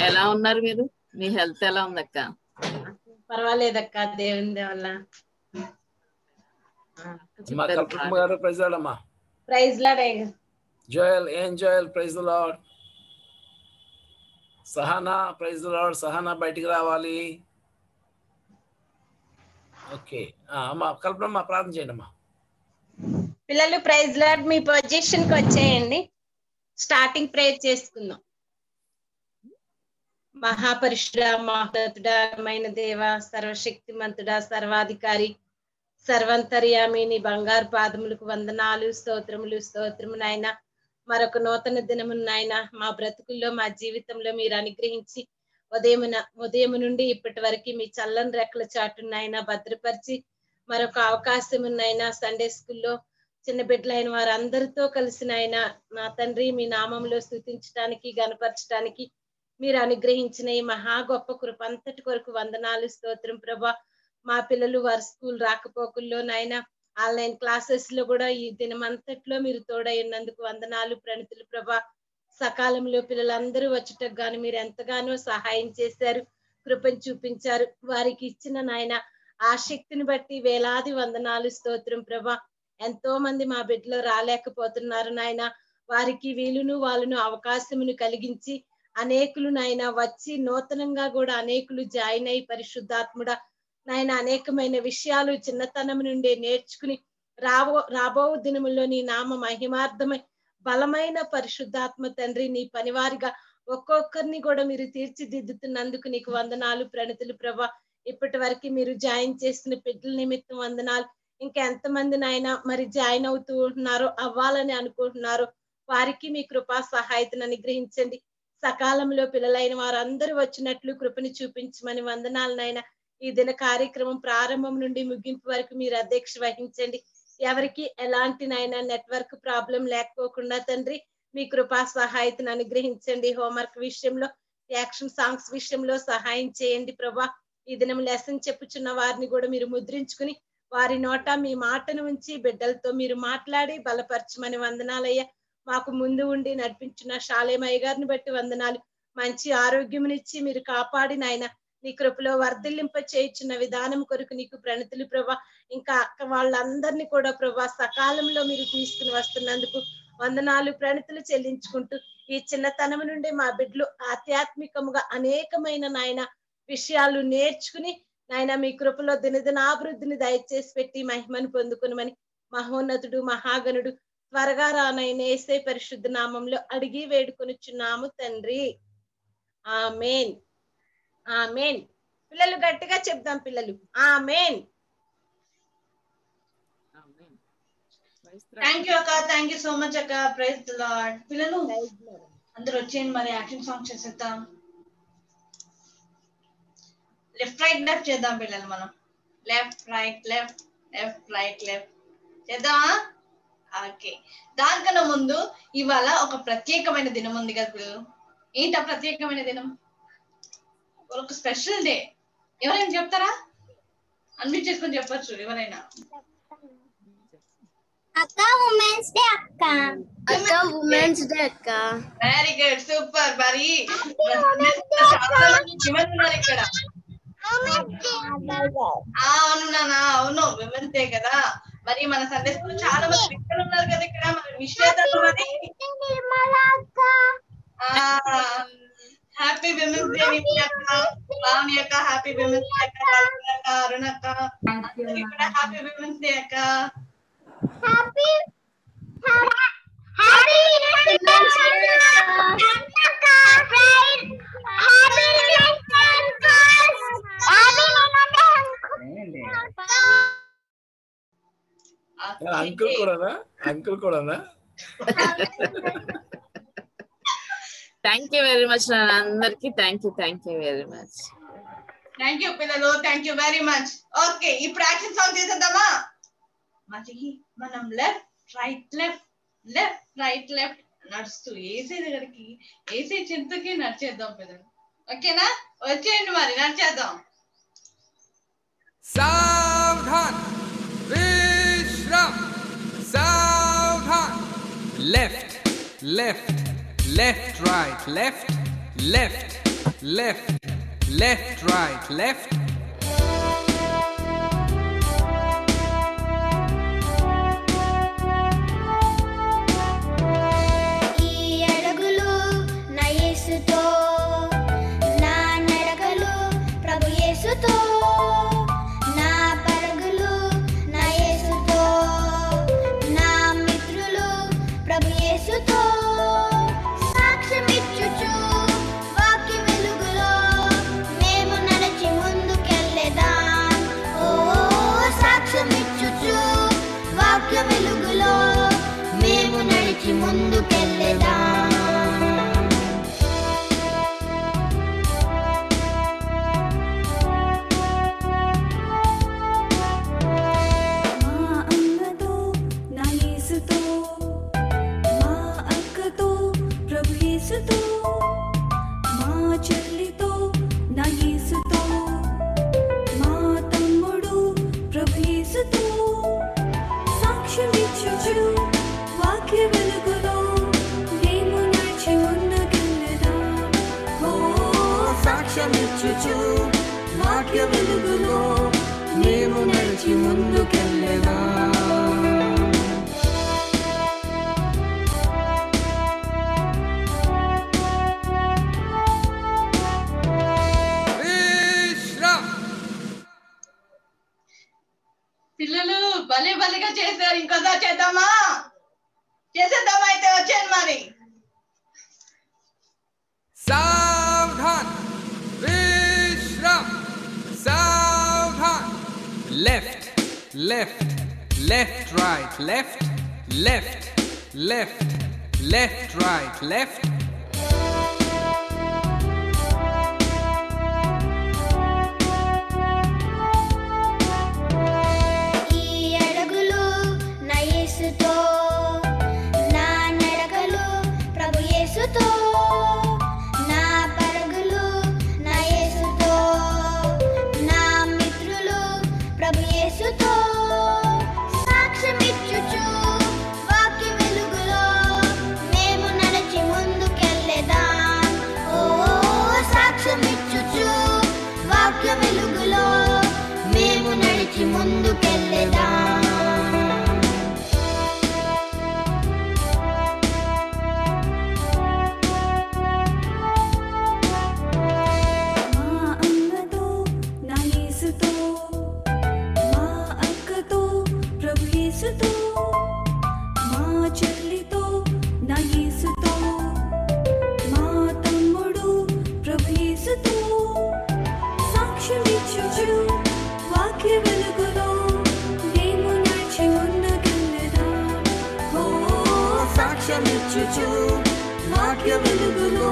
ఎలా ఉన్నారు మీరు? మీ హెల్త్ ఎలా ఉంది అక్క పర్వాలేదక్క దేవుని వల్ల ప్రైజ్ అమ్మా ప్రైజ్ లాడే. జోయల్ ఏం Joel? Praise Lord. Sahana praise Lord. Sahana బయటికి రావాలి. ఓకే. అమ్మా కల్పనమ్మ ప్రార్థన చేయండి అమ్మా పిల్లలు ప్రైజ్ లాడ్. మీ పొజిషన్కి వచ్చేయండి స్టార్టింగ్ ప్రేయర్ చేసుకుందాం. మహాపరిశుడ మహోన్నతుడమైన దేవ సర్వశక్తిమంతుడ సర్వాధికారి సర్వంతర్యామి నీ బంగారు పాదములకు వందనాలు స్తోత్రములు స్తోత్రము నాయన. మరొక నూతన దినము నాయన మా బ్రతుకుల్లో మా జీవితంలో మీరు అనుగ్రహించి ఉదయమున ఉదయం నుండి ఇప్పటి వరకు మీ చల్లని రెక్కల చాటున్నాయన నాయన భద్రపరిచి మరొక అవకాశం ఉన్నాయన సండే స్కూల్లో చిన్న బిడ్డలైన వారందరితో కలిసి నాయన నా తండ్రి మీ నామంలో స్థుతించడానికి గనపరచడానికి మీరు అనుగ్రహించిన ఈ మహా గొప్ప కృప అంతటి కొరకు వందనాలు స్తోత్రం. ప్రభా మా పిల్లలు వారి స్కూల్ రాకపోకుల్లో నాయన ఆన్లైన్ క్లాసెస్లో కూడా ఈ దినమంతట్లో మీరు తోడైనందుకు వందనాలు ప్రణితులు. ప్రభా సకాలంలో పిల్లలందరూ వచ్చటకు గాను మీరు ఎంతగానో సహాయం చేశారు కృపను చూపించారు. వారికి ఇచ్చిన నాయన ఆ శక్తిని బట్టి వేలాది వందనాలు స్తోత్రం. ప్రభా ఎంతో మంది మా బిడ్డలో రాలేకపోతున్నారు నాయన. వారికి వీలును వాళ్ళను అవకాశమును కలిగించి అనేకులు నాయన వచ్చి నూతనంగా కూడా అనేకులు జాయిన్ అయి పరిశుద్ధాత్ముడ. నాయన అనేకమైన విషయాలు చిన్నతనం నుండి నేర్చుకుని రాబో రాబో దినముల్లో నీ నామ మహిమార్థమై బలమైన పరిశుద్ధాత్మ తండ్రి నీ పనివారిగా ఒక్కొక్కరిని కూడా మీరు తీర్చిదిద్దుతున్నందుకు నీకు వందనాలు ప్రణతులు ప్రభా. ఇప్పటి వరకు మీరు జాయిన్ చేసిన బిడ్డల నిమిత్తం వందనాలు. ఇంకా ఎంతమంది నాయన మరి జాయిన్ అవుతూ ఉంటున్నారో అవ్వాలని అనుకుంటున్నారో వారికి మీ కృపా సహాయతను అనుగ్రహించండి. సకాలంలో పిల్లలైన వారందరూ వచ్చినట్లు కృపని చూపించమని వందనాలనైనా ఈ దిన కార్యక్రమం ప్రారంభం నుండి ముగింపు వరకు మీరు అధ్యక్ష వహించండి. ఎవరికి ఎలాంటి నైనా నెట్వర్క్ ప్రాబ్లం లేకపోకుండా తండ్రి మీ కృపా సహాయతను అనుగ్రహించండి. హోంవర్క్ విషయంలో యాక్షన్ సాంగ్స్ విషయంలో సహాయం చేయండి ప్రభా. ఈ దినం లెసన్ చెప్పుచున్న వారిని కూడా మీరు ముద్రించుకుని వారి నోట మీ మాటను ఉంచి బిడ్డలతో మీరు మాట్లాడి బలపరచమని వందనాలయ్యా. మాకు ముందు ఉండి నడిపించిన శాలేమయ్య గారిని బట్టి వందనాలు. మంచి ఆరోగ్యమునిచ్చి మీరు కాపాడి నాయన నీ కృపలో వర్ధిల్లింప చేయించిన విధానం కొరకు నీకు ప్రణతులు ప్రభా. ఇంకా అక్క వాళ్ళందరినీ కూడా ప్రభా సకాలంలో మీరు తీసుకుని వస్తున్నందుకు వందనాలు ప్రణతులు చెల్లించుకుంటూ ఈ చిన్నతనం నుండి మా బిడ్డలు ఆధ్యాత్మికముగా అనేకమైన నాయన విషయాలు నేర్చుకుని నాయన మీ కృపలో దినదినాభివృద్ధిని దయచేసి పెట్టి మహిమను పొందుకునమని మహోన్నతుడు మహాగణుడు త్వరగా రానైన ఏసే పరిశుద్ధ నామంలో అడిగి వేడుకొనుచున్నాము తండ్రి. ఆమెన్. ఆమెన్. పిల్లలు గట్టిగా చెప్దాం పిల్లలు. ఆమెన్. థ్యాంక్ యూ అక్క. థ్యాంక్ యూ సో మచ్ అక్క. ప్రైజ్ లాడ్ పిల్లలు అందరూ వచ్చేయండి మరి యాక్షన్ సాంగ్ చేసేద్దాం. లెఫ్ట్ రైట్ లెఫ్ట్ చేద్దాం పిల్లలు మనం. Left right left left right left చేద్దామా? ఓకే. దానికన్నా ముందు ఇవాళ ఒక ప్రత్యేకమైన దినం ఉంది కదా పిల్లలు ఏంటి ఆ ప్రత్యేకమైన దినం? ఒక స్పెషల్ డే ఎవరైనా చెప్తారా? అన్మిట్ చేసుకొని చెప్పొచ్చు ఎవరైనా. అక్క ఉమెన్స్ డే అక్క. అక్క ఉమెన్స్ డే అక్క. వెరీ గుడ్ సూపర్ మరి. ఇక్కడ. ఆ, అవును నాన్న అవును విమెన్స్ డే కదా. మరి మన సండే స్కూల్ చాలా మంది పిల్లలు ఉన్నారు కదా ఇక్కడ మరి విష్ చేద్దాం మరి హ్యాపీ విమెన్స్ డే అక్క పావని అక్క హ్యాపీ విమెన్స్ డే అక్క కల్పన అక్క అరుణ అక్క అందరికీ కూడా హ్యాపీ విమెన్స్ డే అక్క హ్యాపీ హ్యాపీ ఉమెన్స్ డే అక్క హ్యాపీ అంకుల్ కూడానా అంకుల్ కూడానా థ్యాంక్ యూ వెరీ మచ్ నాన్న అందరికి thank you thank you very much thank you పిల్లలు thank you very much okay ఇప్పుడు యాక్షన్ సాంగ్ చేసేద్దామా మళ్ళీ మనం left right left left right left నడుస్తూ ఏసే దగ్గరికి ఏసే చింతకి నడిచేద్దాం పిల్లలు ఓకేనా వచ్చేయండి మరి నడిచేద్దాం సావధాన్ Left, left, left, right, left, left, left, left, right, left. వాక్య వెలుగులో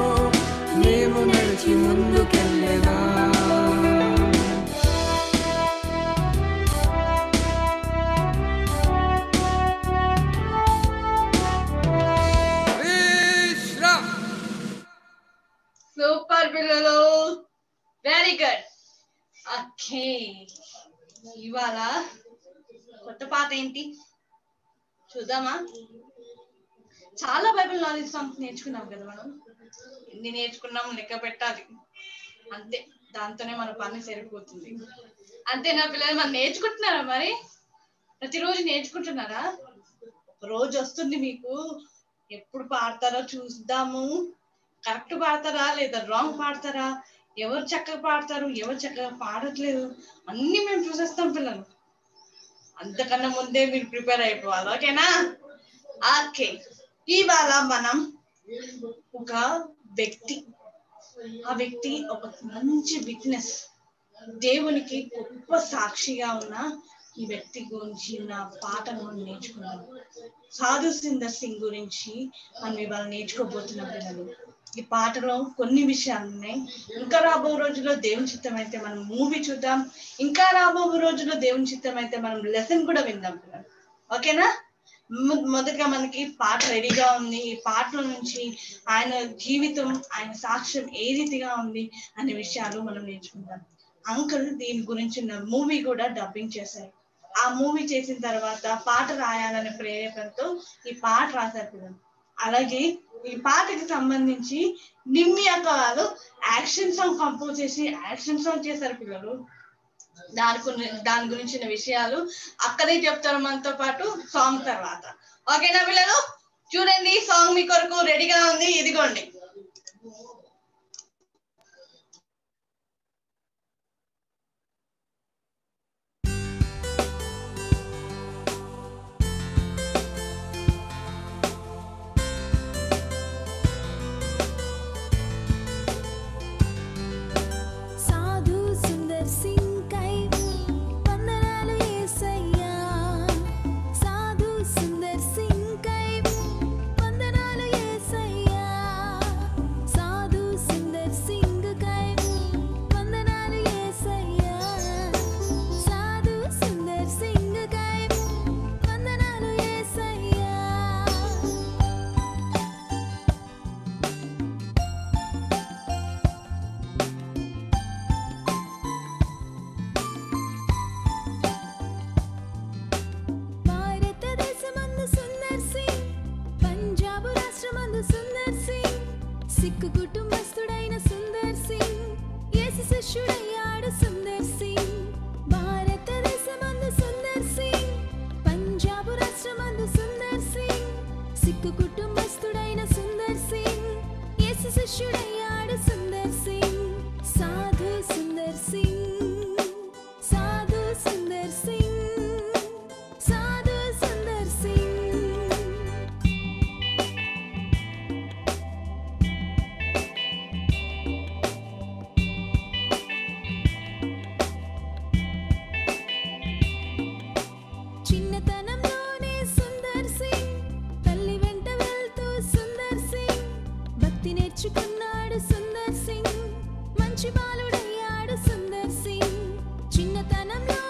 మేము నడిచి ముందుకెళ్ళదా Vishram. సూపర్ పిల్లలు. వెరీ గుడ్ ఓకే ఇవాళ కొత్త పాట ఏంటి? చూద్దామా? చాలా బైబిల్ నాలెడ్జ్ సాంగ్స్ నేర్చుకున్నాం కదా మనం? ఎన్ని నేర్చుకున్నాం లెక్క పెట్టాలి. అంతే. దాంతోనే మన పని సరిపోతుంది. అంతే నా పిల్లలు మనం నేర్చుకుంటున్నారా మరి? ప్రతిరోజు నేర్చుకుంటున్నారా? రోజు వస్తుంది మీకు. ఎప్పుడు పాడతారో చూద్దాము. కరెక్ట్ పాడతారా లేదా రాంగ్ పాడతారా? ఎవరు చక్కగా పాడతారు? ఎవరు చక్కగా పాడట్లేదు? అన్ని మేము చూసేస్తాం పిల్లలు. అంతకన్నా ముందే మీరు ప్రిపేర్ అయిపోవాలి. ఓకేనా? ఓకే. ఇవాళ మనం ఒక వ్యక్తి ఆ వ్యక్తి ఒక మంచి విట్నెస్ దేవునికి గొప్ప సాక్షిగా ఉన్న ఈ వ్యక్తి గురించి నా పాటను నేర్చుకున్నాను సాధు సిందర్ సింగ్ గురించి మనం ఇవాళ నేర్చుకోబోతున్నాం పిల్లలు. ఈ పాటలో కొన్ని విషయాలు ఉన్నాయి. ఇంకా రాబో రోజుల్లో దేవుని చిత్తం అయితే మనం మూవీ చూద్దాం. ఇంకా రాబో రోజుల్లో దేవుని చిత్తం అయితే మనం లెసన్ కూడా విందాం పిల్లలు. ఓకేనా? మొదటగా మనకి పాట రెడీగా ఉంది. ఈ పాటల నుంచి ఆయన జీవితం ఆయన సాక్ష్యం ఏ రీతిగా ఉంది అనే విషయాలు మనం నేర్చుకుంటాం అంకుల్ దీని గురించి మూవీ కూడా డబ్బింగ్ చేశారు. ఆ మూవీ చేసిన తర్వాత పాట రాయాలనే ప్రేరేపణతో ఈ పాట రాశారు పిల్లలు అలాగే ఈ పాటకి సంబంధించి నిమ్మి అక్క వాళ్ళు యాక్షన్ సాంగ్ కంపోజ్ చేసి యాక్షన్ సాంగ్ చేశారు పిల్లలు. దాని దాని గురించిన విషయాలు అక్కడే చెప్తారు మనతో పాటు సాంగ్ తర్వాత. ఓకేనా పిల్లలు? చూడండి సాంగ్ మీ కొరకు రెడీగా ఉంది. ఇదిగోండి. నేర్చుకున్నాడు సుందర్ సింగ్. మంచి బాలుడయ్యాడు సుందర్ సింగ్. చిన్నతనంలో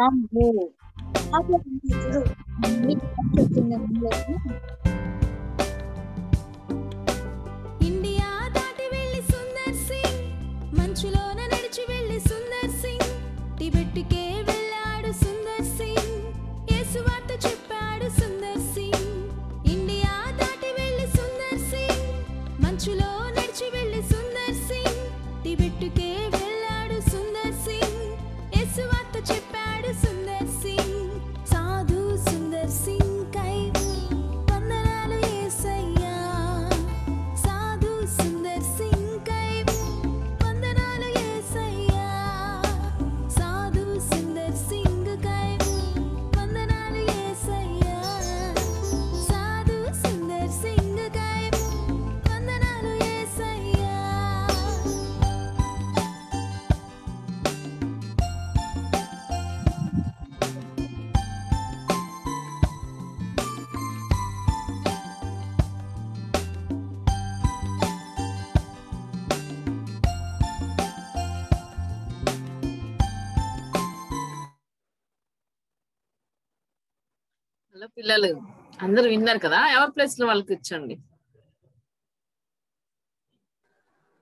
Rambo. పిల్లలు. అందరూ విన్నారు కదా? ఎవరి ప్లేస్లో వాళ్ళకి ఇచ్చండి?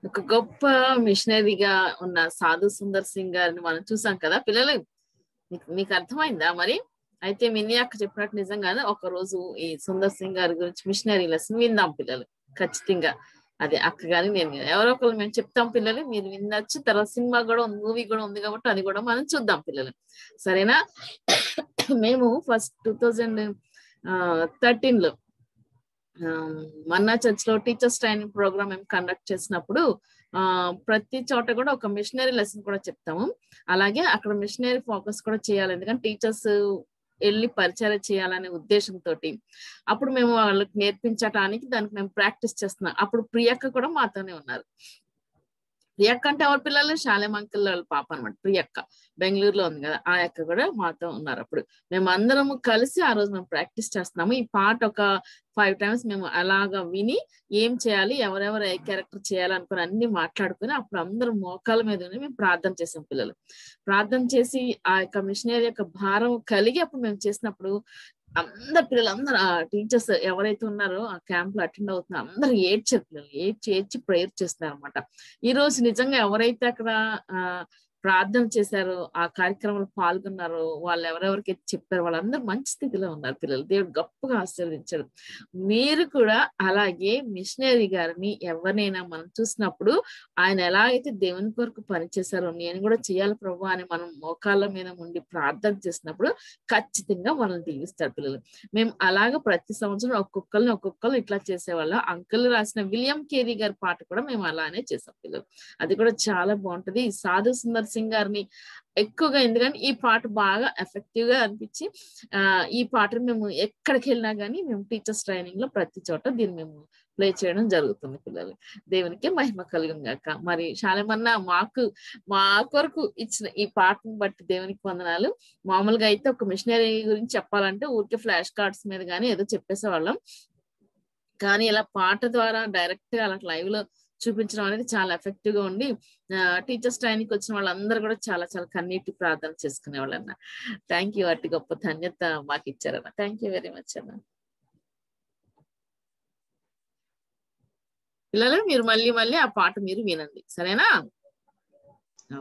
ఒక గొప్ప మిషనరీగా ఉన్న సాధు సుందర్ సింగ్ గారిని మనం చూసాం కదా? పిల్లలు మీకు- అర్థమైందా మరి? అయితే మిన్ని అక్క చెప్పినట్టు నిజంగానే ఒక రోజు ఈ సుందర్ సింగ్ గారి గురించి మిషనరీ లెసన్ విందాం పిల్లలు. ఖచ్చితంగా. అదే అక్క గాని నేను ఎవరో ఒకరు మేము చెప్తాం పిల్లలు మీరు వినొచ్చు. తర్వాత సినిమా కూడా మూవీ కూడా ఉంది కాబట్టి అది కూడా మనం చూద్దాం పిల్లలు. సరేనా? మేము ఫస్ట్ టూ థౌజండ్ థర్టీన్లో ఆ, మన్నా చర్చ్లో టీచర్స్ ట్రైనింగ్ ప్రోగ్రామ్ మేము కండక్ట్ చేసినప్పుడు ఆ ప్రతి చోట కూడా ఒక మిషనరీ లెసన్ కూడా చెప్తాము. అలాగే అక్కడ మిషనరీ ఫోకస్ కూడా చేయాలి. ఎందుకంటే టీచర్స్ వెళ్ళి పరిచయం చేయాలనే ఉద్దేశంతో అప్పుడు మేము వాళ్ళకి నేర్పించటానికి దానికి మేము ప్రాక్టీస్ చేస్తున్నాం. అప్పుడు ప్రియక్క కూడా మాతోనే ఉన్నారు. ప్రియక్క అంటే ఎవరి పిల్లలు? శాలేం అంకుల్ వాళ్ళ పాప అనమాట ప్రియక్క. బెంగళూరులో ఉంది కదా ఆ అక్క కూడా మాతో ఉన్నారు అప్పుడు. మేము అందరము కలిసి ఆ రోజు మేము ప్రాక్టీస్ చేస్తున్నాము. ఈ పాట ఒక ఫైవ్ టైమ్స్ మేము అలాగా విని ఏం చేయాలి ఎవరెవరు ఏ క్యారెక్టర్ చేయాలనుకుని అన్ని మాట్లాడుకుని అప్పుడు అందరం మోకాల మీద ఉండి మేము ప్రార్థన చేసాం పిల్లలు. ప్రార్థన చేసి ఆ యొక్క మిషనరీ యొక్క భారం కలిగి అప్పుడు మేము చేసినప్పుడు అందరు పిల్లలు అందరు ఆ టీచర్స్ ఎవరైతే ఉన్నారో ఆ క్యాంప్లో అటెండ్ అవుతున్నారు అందరు ఏడ్చారు పిల్లలు ఏడ్చి ఏడ్చి ప్రేయర్ చేస్తున్నారు అనమాట ఈ రోజు నిజంగా ఎవరైతే అక్కడ ఆ ప్రార్థన చేశారు ఆ కార్యక్రమంలో పాల్గొన్నారు వాళ్ళు ఎవరెవరికి చెప్పారు వాళ్ళందరూ మంచి స్థితిలో ఉన్నారు పిల్లలు. దేవుడు గొప్పగా ఆశీర్వదించాడు. మీరు కూడా అలాగే మిషనరీ గారిని ఎవరినైనా మనం చూసినప్పుడు ఆయన ఎలాగైతే దేవుని కొరకు పనిచేశారో నేను కూడా చేయాలి ప్రభు అని మనం మోకాళ్ళ మీద ఉండి ప్రార్థన చేసినప్పుడు ఖచ్చితంగా మనల్ని దీవిస్తారు పిల్లలు. మేము అలాగ ప్రతి సంవత్సరం ఒక్కొక్కరిని ఒక్కొక్కరు ఇట్లా చేసేవాళ్ళం. అంకుల్ రాసిన విలియం కేరీ గారి పాట కూడా మేము అలానే చేసాం పిల్లలు. అది కూడా చాలా బాగుంటది. సాధు సుందర్ సింగ్ గారిని ఎక్కువగా ఎందుకంటే ఈ పాట బాగా ఎఫెక్టివ్గా అనిపించి ఆ ఈ పాటను మేము ఎక్కడికి వెళ్ళినా గానీ మేము టీచర్స్ ట్రైనింగ్లో ప్రతి చోట దీన్ని మేము ప్లే చేయడం జరుగుతుంది పిల్లలు దేవునికి మహిమ కలుగును గాక. మరి శాలమన్న మాకు మా కొరకు ఇచ్చిన ఈ పాటను బట్టి దేవునికి వందనాలు. మామూలుగా అయితే ఒక మిషనరీ గురించి చెప్పాలంటే ఊరికే ఫ్లాష్ కార్డ్స్ మీద కానీ ఏదో చెప్పేసేవాళ్ళం. కానీ ఇలా పాట ద్వారా డైరెక్ట్గా అలా లైవ్లో చూపించడం అనేది చాలా ఎఫెక్టివ్గా ఉండి టీచర్స్ ట్రైనింగ్ వచ్చిన వాళ్ళందరూ కూడా చాలా చాలా కన్నీటి ప్రార్థన చేసుకునే వాళ్ళన్న థ్యాంక్ యూ అట్టి గొప్ప ధన్యత మాకు ఇచ్చారన్న. థ్యాంక్ యూ వెరీ మచ్ అన్న. పిల్లలు మీరు మళ్ళీ మళ్ళీ ఆ పాట మీరు వినండి. సరేనా?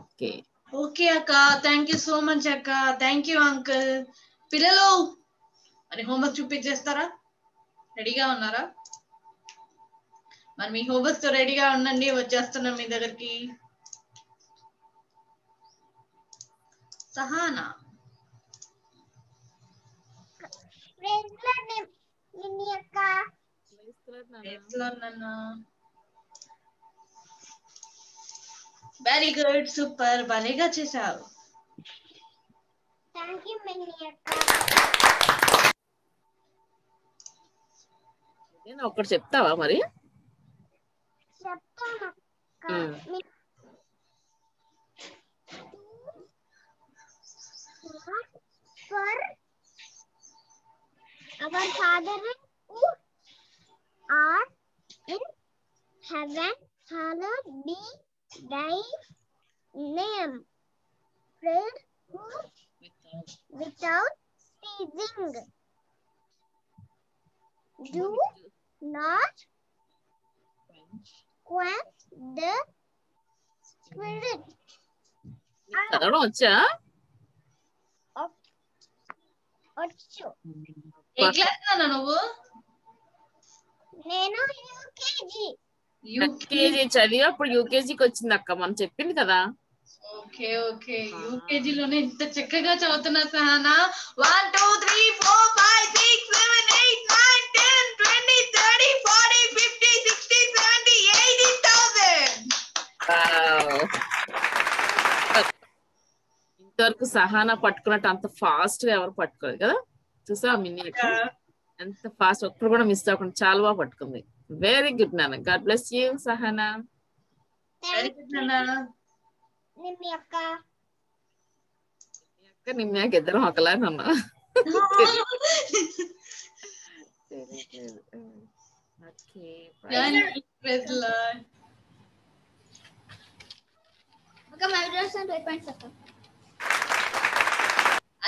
ఓకే ఓకే అక్క. థ్యాంక్ యూ సో మచ్ అక్క. థ్యాంక్ యూ అంకుల్ పిల్లలు మరి హోంవర్క్ చూపించేస్తారా? రెడీగా ఉన్నారా? మరి మీ హోంవర్క్తో రెడీగా ఉండండి వచ్చేస్తున్నాం మీ దగ్గరికి. సహానా? వెరీ గుడ్ సూపర్ భలేగా చేసావు థ్యాంక్ యూ మినీ అక్క. నేను ఒకటి చెప్తావా మరి? చెప్తాను అక్క ఉమ్. మీ- for our father who art in heaven, hallowed be thy name. Prayer without ceasing. Do not quench the spirit. చదవడం వచ్చా వచ్చు ఏ క్లాస్ నాన్న నువ్వు నేను యూకేజీ యూకేజీ చదివి అప్పుడు యూకేజీకి వచ్చింది అక్క మనం చెప్పింది కదా ఓకే ఓకే యూకేజీ లోనే ఇంత చక్కగా చదువుతున్నా Sahana one two three four five six seven eight nine ten twenty thirty forty fifty sixty ఇంతవరకు సహానా పట్టుకున్నట్టు అంత ఫాస్ట్గా ఎవరు పట్టుకోలేదు కదా? చూసా మిన్ని అక్క? ఎంత ఫాస్ట్ ఒక్కరు కూడా మిస్ అవ్వకుండా చాలా బాగా పట్టుకుంది. వెరీ గుడ్ నాన్న. God bless you Sahana very good నాన్న. నిమ్మ యొక్క అక్క నిమ్మాక ఇద్దరం ఒకలా నన్న ప్రైజ్ లార్డ్ ఒక మెమరీస్ టూ పాయింట్స్ అక్క.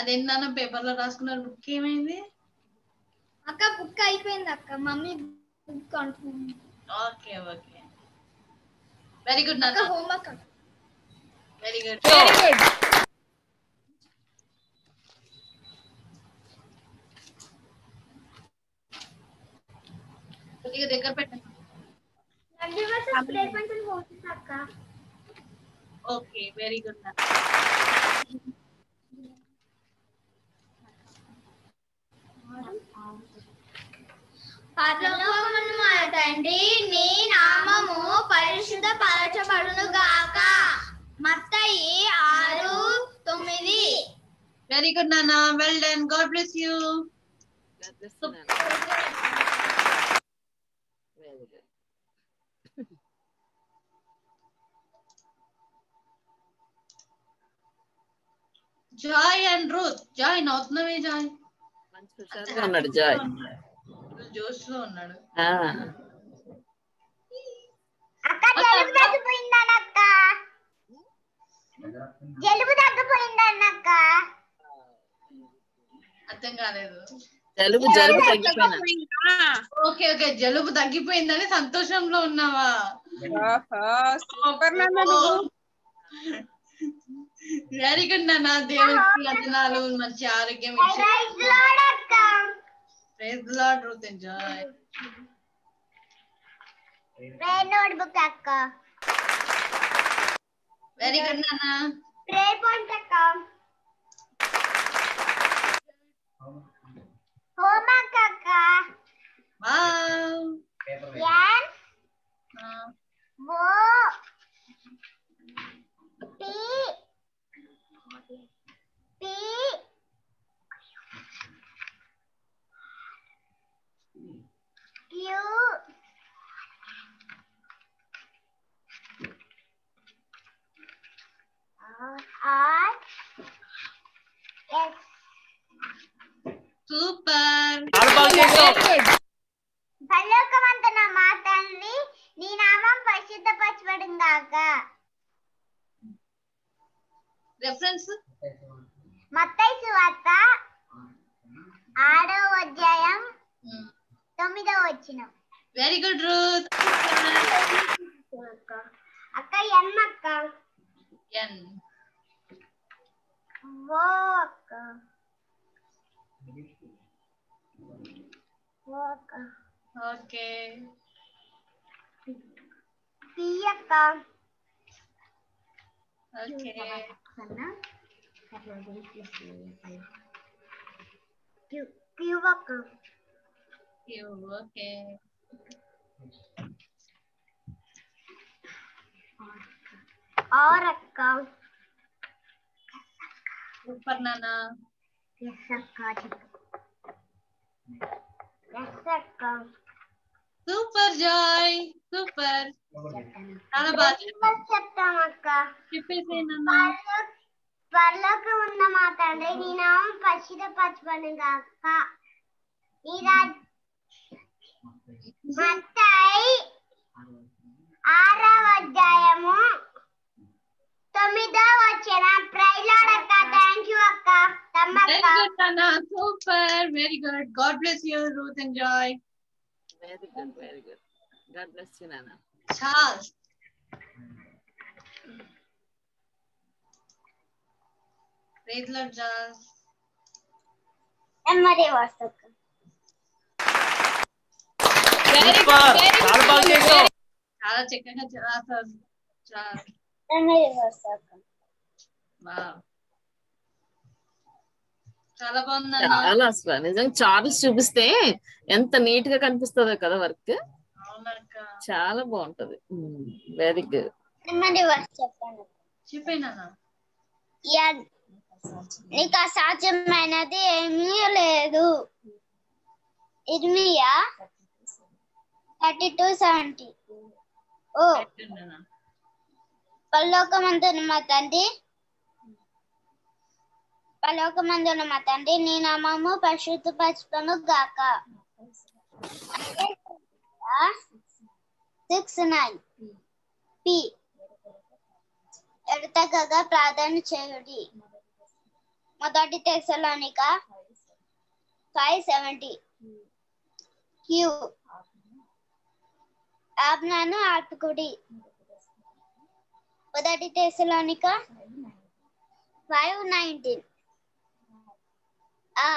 అదేంటన్నా పేపర్లో రాసుకున్నారు? బుక్ ఏమైంది? అక్క బుక్ అయిపోయింది అక్క. మమ్మీ బుక్ అంటుంది ఓకే ఓకే. వెరీ గుడ్ అక్క నాన్న. Homework very good very good కొద్దిగా దగ్గర పెట్టండి. ప్లే పాయింట్స్ పోతుంది అక్క? ఓకే వెరీ గుడ్ నాన్న పరలోకమును తండ్రి నీ నామము పరిశుద్ధ పరచబడును గాక. మత్తయి ఆరు తొమ్మిది. వెరీ గుడ్ నాన్న well done God bless you very good Joy and Ruth Joy నవ్వుతున్నావే Joy మంచి హుషారుగా ఉన్నాడు జాయ్ జోష్లో ఉన్నాడు ఆ, అక్క జలుబు తగ్గిపోయిందని అక్క జలుబు తగ్గిపోయిందని అక్క అర్థం కాలేదు జలుబు జలుబు తగ్గిపోయినా ఓకే ఓకే జలుబు తగ్గిపోయిందని సంతోషంలో ఉన్నావా సూపర్ నాన్న నువ్వు వెరీ గుడ్ నాన్న దేవుడికి వందనాలు మంచి ఆరోగ్యం ఇచ్చి ప్రైజ్ లార్డ్ అక్క praise Lord Ruth enjoy prayer notebook అక్క వెరీ గుడ్ నాన్న ప్రేయర్ పాయింట్ అక్క హోంవర్క్ అక్క wow N O P P Q R S super చాలా బాగా చేసావు పరలోకమంతున మా తండ్రి నీ నామం పరిశుద్ధపరచబడింది గాక రెఫరెన్స్ మత్తయి సువార్త ఆరో అధ్యాయం తొమ్మిదో వచ్చిన వెరీ గుడ్ రూత్ అక్క ఎన్ అక్క ఎన్ ఓ అక్క. ఓ అక్క. ఓకే. పి అక్క. ఓకే. క్యూ క్యూ అక్క ఓకే ఆర్ అక్క సూపర్ నాన్న ఎస్ అక్క ఎస్ అక్క సూపర్ జాయ్ సూపర్ చాలా బాగా చెప్పావు. చెప్తాం అక్క చెప్పేసి నాన్న పరలో- పరలోకం ఉన్న మా తండ్రి నీ నామం పరిశుద్ధపరచబడిన గాక నీ రాజ్ మత్తాయి ఆరవ అధ్యాయము తొమ్మిదవ వచ్చిన ప్రైలాడ్ అక్క థ్యాంక్ యూ అక్క వెరీ తమ్మక్క గుడ్ నాన్న super very good God bless you Ruth and Joy very good very good God bless you నాన్న చార్ల్స్ లార్డ్ చార్ల్స్ నెమ్మది వస్తక్క సూపర్ చాలా బాగా చేసావు. చాలా చక్కగా చాలా బాగుంది చాలా అసలు నిజంగా చార్ల్స్ చూపిస్తే ఎంత నీట్గా కనిపిస్తుందో కదా వర్క్ అవునక్క. చాలా బాగుంటది. వెరీ గుడ్ చెప్పేనా? యా- నీకు అసాధ్యమైనది ఏమీ లేదు. ఇర్మియా థర్టీ టూ సెవెంటీ. ఓ. పరలోకమందున మా తండ్రి. పరలోకమందున మా తండ్రి నీ నామము పరిశుద్ధపరచును గాక. Six nine. పి. ఎడతగగా ప్రార్థన చేయుడి. మొదటి తెసలానిక ఫైవ్ సెవెంటీ క్యూ ఆజ్ఞను ఆటుకుడి మొదటి తెసలానిక ఫైవ్ నైన్టీన్ ఆ.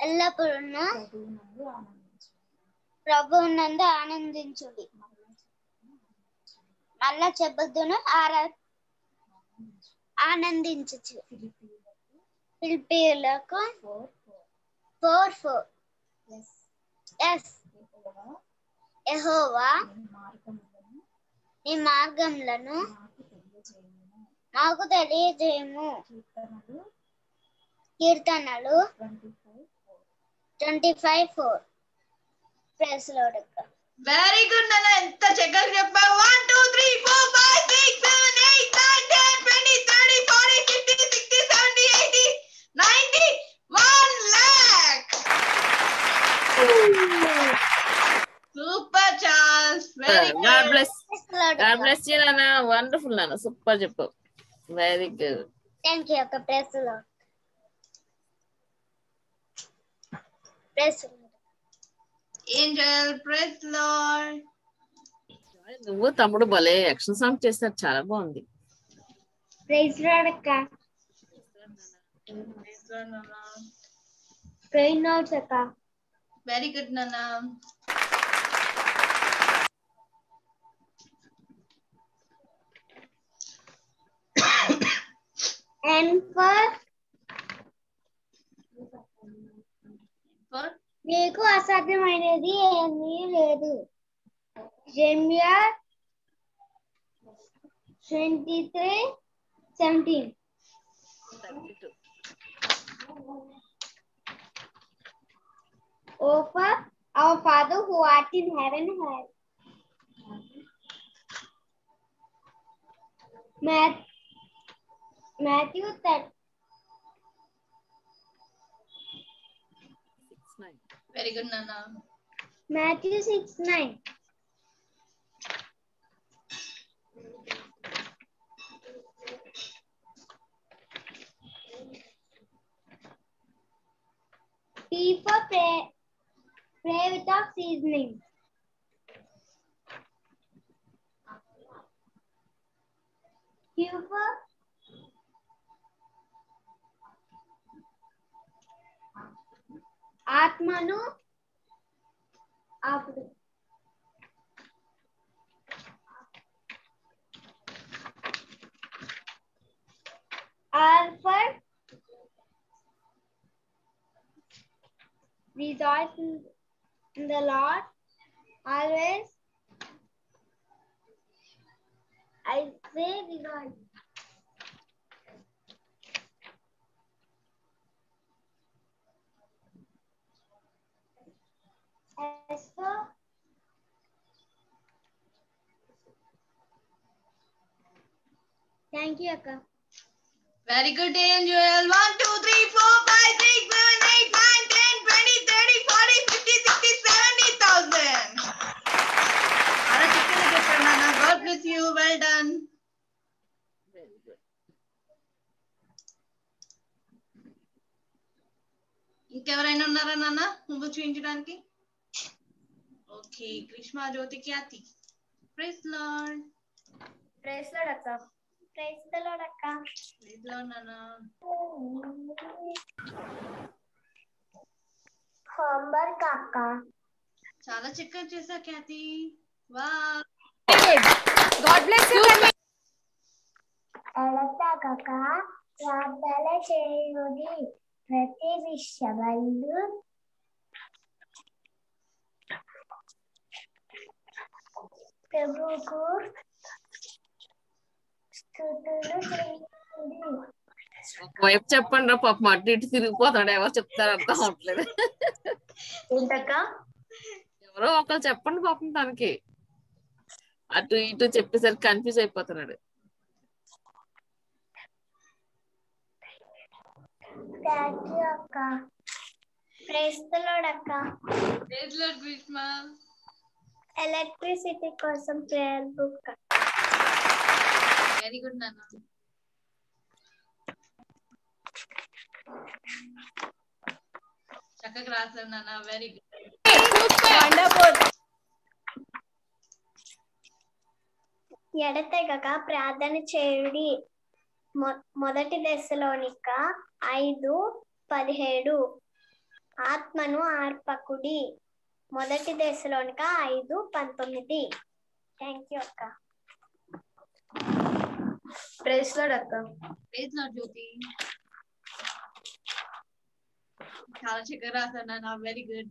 ఎల్లప్పుడూ ప్రభువునందు ఆనందించుడి. మళ్ళా చెబుద్దును ఆరా ఆనందించచ్చు ఫిలిపియులకు ఫోర్ ఫోర్. ఎస్. యెహోవా నీ మార్గములను మాకు తెలియజేయము. కీర్తనలు ట్వంటీ ఫైవ్ ఫోర్. ప్రెస్ లోడక్క వెరీ గుడ్ నాన్న ఎంత చక్కగా చెప్పావు? One two three four five six seven eight nine ten twenty thirty forty fifty sixty seventy eighty ninety one lakh super Charles very God good bless God bless you నాన్న wonderful నాన్న super చెప్పు very good thank you అక్క ప్రెస్లో press Angel press lord నువ్వు తమ్ముడు భలే action song చేస్తారు చాలా బాగుంది. ప్రైజ్ రాడక్క ప్రైజ్ నోట్స్ అక్క. వెరీ గుడ్ నాన్న అండ్ ఫర్ ఫర్ నీకు అసాధ్యమైనది ఏమీ లేదు జెమ్యా twenty three seventeen Over our Father who art in heaven, Matthew 13. Very good, Nana. Matthew 6 9. People pray, pray without seasoning. Q for આત્માનો આપણે R in the Lord always. I say. Thank you अक्का very good N Joel 1 2 3 4 5 6 7 8 9 10 20 30 40 50 60 70 1000 अरे कितने लगे करना ना God bless you well done ఇంకెవరైనా ఉన్నారా నాన్న నువ్వు చూపించడానికి ఓకే కృష్ణ జ్యోతికి అతి ప్రైస్ లార్డ్ ప్రైస్ లార్డ్ అక్క ప్రైస్ లాడ్ అక్క ప్రైజ్ లార్డ్ నాన్న హోంవర్క్ అక్క చాలా చక్కగా చేశా ఖ్యాతి వా గాడ్ బ్లెస్ యూ ఎడతాక ప్రార్థన చేయుడి ప్రతి విషయమందు ప్రభుకు స్తుతులు చేయుడి ఒకవైపు చెప్పండి రా పాపం అటు ఇటు తిరిగిపోతాడు. ఎవరు చెప్తారు అర్థం అవట్లేదు ఏంటక్క? ఎవరో ఒకరు చెప్పండి పాపం తనకి. అటు ఇటు చెప్పేసరికి కన్ఫ్యూజ్ అయిపోతున్నాడు. ఎలక్ట్రిసిటీ కోసం ప్రేయర్ బుక్ వెరీ గుడ్ నాన్న చక్కగా రాశారు నాన్న వెరీ గుడ్ వండర్ఫుల్ ఎడతెగక ప్రార్థన చేయుడి. మొ- మొదటి దశలోనిక ఐదు పదిహేడు. ఆత్మను ఆర్పకుడి మొదటి దశలోనిక ఐదు పంతొమ్మిది. థ్యాంక్ యూ అక్క. ప్రైస్ లాడ్ అక్క ప్రైజ్ లార్డ్ జ్యోతి. చాలా చక్కగా నాన్న వెరీ గుడ్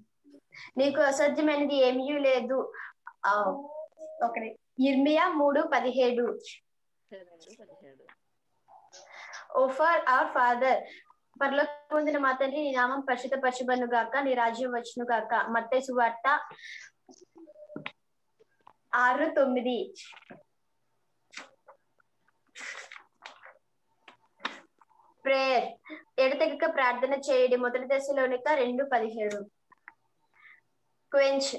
నీకు అసాధ్యమైనది ఏమీ లేదు. ఒకటి ఇర్మియా మూడు పదిహేడు. ఓఫర్ అవర్ ఫాదర్. పరలోక పొందిన మా తండ్రి నీ నామం పరిశుద్ధ పరచబను గాక నీ రాజ్యం వచ్చును గాక. మత్తయి సువార్త ఆరు తొమ్మిది. ప్రేయర్ ఎడతెగక ప్రార్థన చేయడం మొదటి దశలోనిక రెండు పదిహేడు. క్వెంచ్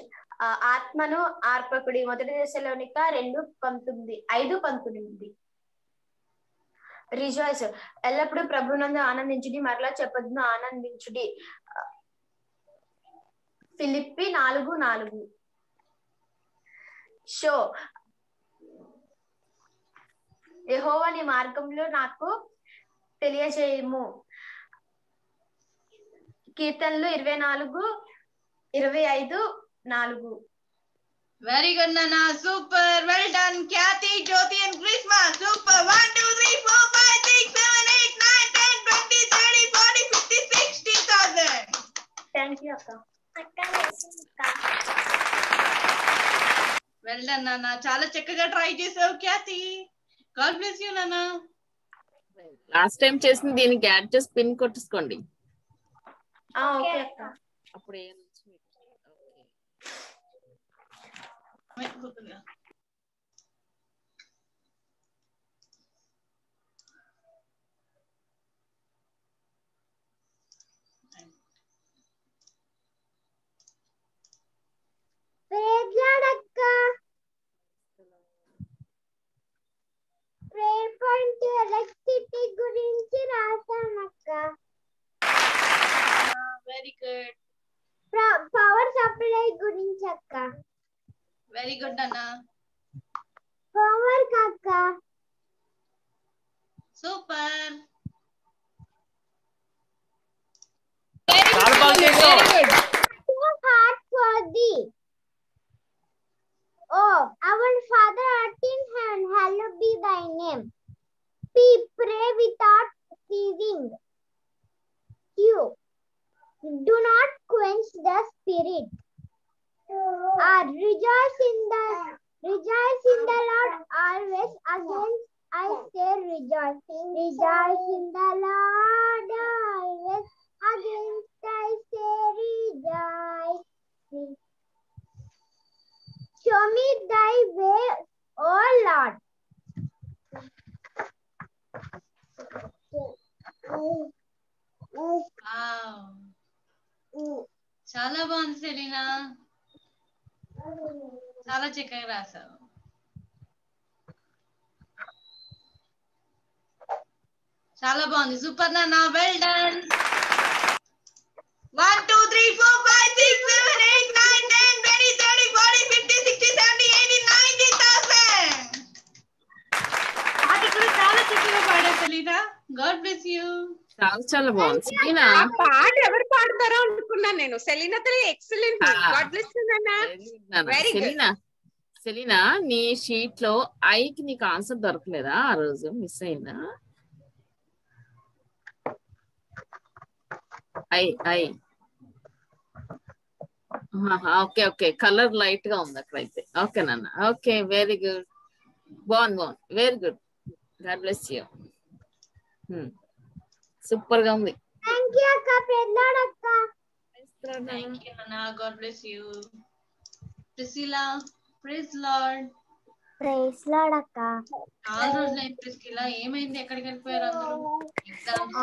ఆత్మను ఆర్పకుడి మొదటి దశలోనిక రెండు పంతొమ్మిది ఐదు పంతొమ్మిది. రిజాయిస్ ఎల్లప్పుడూ ప్రభునందు ఆనందించుడి మరలా చెప్పదును ఆనందించుడి. ఫిలిప్పి నాలుగు నాలుగు. షో యెహోవా నీ మార్గంలో నాకు తెలియజేయము కీర్తనలు ఇరవై నాలుగు ఇరవై ఐదు నాలుగు. వెరీ గుడ్ నాన్న super well done Khyathi Jyothi and Grishma super one two three four five six seven eight nine ten twenty thirty forty fifty sixty thousand thank you అక్క. వెల్ డన్ నాన్న చాలా చక్కగా ట్రై చేసావు ఖ్యాతి God bless you నాన్న last time చేసింది దీనికి add చేసి pin కొట్టేసుకోండి. ఆ, ఓకే అక్క. అప్పుడు ఏ నుంచి మీకు- ఓకే. ప్రేయర్ లాడ్ అక్క ప్రేయర్ పాయింట్ ఎలక్ట్రిసిటీ గురించి రాశాను అక్క వెరీ గుడ్ పవర్ సప్లై గురించి అక్క వెరీ గుడ్ నాన్న హోంవర్క్ అక్క సూపర్ చాలా బాగా చేసావు so hard for thee. Oh, our Father art in heaven, hallowed be thy name. We pray without ceasing. You do not quench the spirit. Uh, rejoice in the rejoice in the Lord always. Against I say rejoice. Rejoice in the Lord always. Against I say rejoice. Show me thy way, O Lord. Wow చాలా బాగుంది Selena చాలా చక్కగా రాసావు చాలా బాగుంది super నాన్న well done One, two, three, four, five, six, seven, eight, nine, ten, twenty, thirty, forty, fifty, sixty, seventy, eighty, ninety thousand. పాట కూడా చాలా చక్కగా పాడా సెలీనా గాడ్ బ్లెస్ యూ చాలా చాలా బాగుంది సెలీనా ఆ పాట ఎవరు పాడతారో అనుకున్నాను నేను సెలీనా తల్లి excellent Ah. God bless you నాన్న Very good. సెలీనా సెలీనా నీ షీట్లో ఐకి నీకు ఆన్సర్ దొరకలేదా ఆ రోజు? మిస్ అయిందా? I I. Okay okay. Colour లైట్గా ఉంది అక్కడైతే. ఓకే నాన్న. Okay very good. బాగుంది బాగుంది. Very good. God bless you. సూపర్గా ఉంది. God bless you. Priscilla. Praise Lord. Praise Lord అక్క. చాలా రోజులు అయింది ప్రిస్కిలా ఏమైంది? ఎక్కడికి వెళ్ళిపోయారు అందరూ?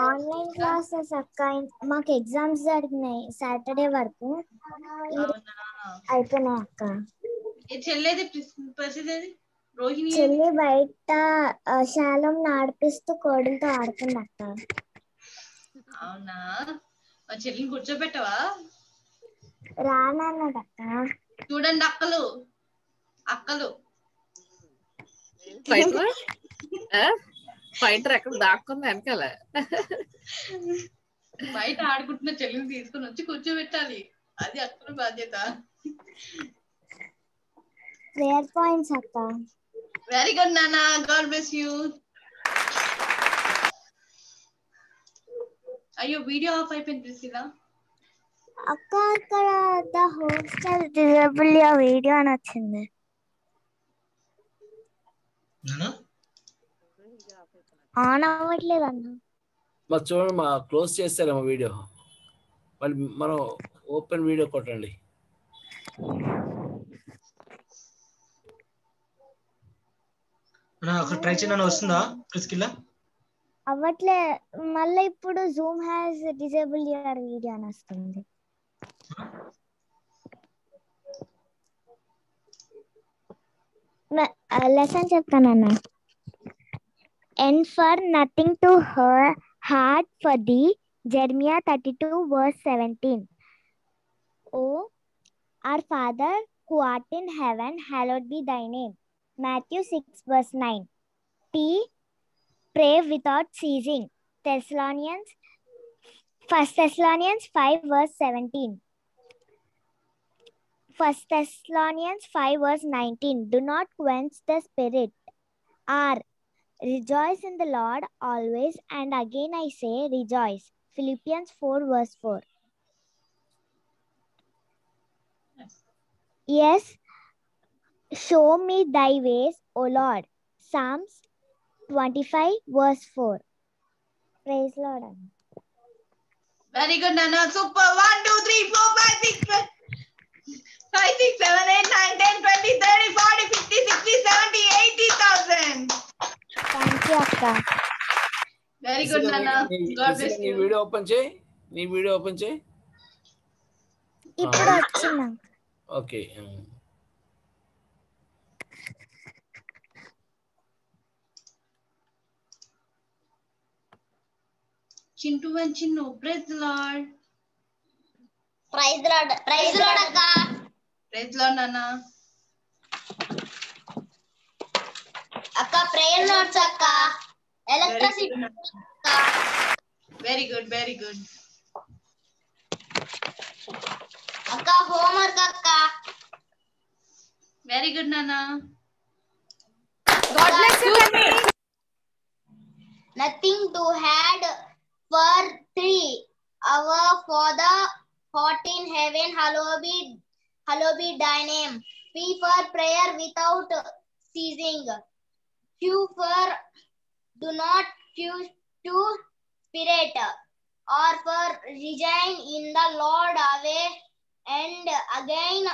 ఆన్లైన్ క్లాసెస్ అక్క. మాకు ఎగ్జామ్స్ జరిగినాయి సాటర్డే వరకు. అయిపోయినాయి అక్క. చెల్లేది ప్రసిద్ధి రోహిణి? చెల్లి బయట శాలం ఆడిపిస్తూ కోడులతో ఆడుతుంది అక్క. అవునా? మా చెల్లిని కూర్చోబెట్టవా? రానన్నాడు అక్క. చూడండి అక్కలు. అక్కలు. ఫైటర్ ఫైటర్ ఎక్కడ దాక్కుంది వెనకాల? బయట ఆడుకుంటున్న చెల్లిని తీసుకొని వచ్చి కూర్చోబెట్టాలి. అది అక్కల బాధ్యత. ప్రేయర్ పాయింట్స్ అక్క. వెరీ గుడ్ నాన్న. గాడ్ బ్లెస్ యూ అయ్యో వీడియో ఆఫ్ అయిపోయింది ప్రిసిలా అక్క అక్కడ ద హోస్టల్ డిజబుల్ వీడియో అని వచ్చింది. ఆన్ అవ్వట్లేదు అన్న. మరి చూడండి మా క్లోజ్ చేస్తారేమో వీడియో. మళ్ళీ మనం ఓపెన్ వీడియో కొట్టండి. ఒక ట్రై చేయడానికి వస్తుందా ప్రిస్కిల్లా అవ్వట్లే మళ్ళీ ఇప్పుడు Zoom has disabled your video అని వస్తుంది. Lesson చెప్తానన్న and for nothing to her heart for the Jeremiah thirty two verse seventeen O our Father who art in heaven, hallowed be thy name. Matthew 6, verse 9. T. Pray without ceasing. Thessalonians, 1 Thessalonians 5, verse 17. First Thessalonians 5 verse 19. Do not quench the spirit. R. Rejoice in the Lord always. And again I say rejoice. Philippians 4 verse 4. Yes. yes. Show me thy ways, O Lord. Psalms 25 verse 4. Praise Lord. Very good, Nana. Super. One, two, three, four, five, six. Seven. 5, 6, 7, 8, 9, 10, 20, 30, 40, 50, 60, 70, 80,000. Thank you, Akka. Very good, Nana. God bless you. video open చేయి నీ video open చేయి ఇప్పుడు వచ్చింది okay Chintu and Chinnu praise Lord praise Lord praise Lord అక్క praise Lord నాన్న అక్క prayer notes అక్క electricity very good very good అక్క హోంవర్క్ అక్క వెరీ గుడ్ నాన్న God bless you, Tanvi. nothing to had for three. Our Father, heart in heaven, hallowed be, hallowed be thy name. P for prayer without ceasing. Q for do not choose to spirit. R for rejoin in the Lord away and again,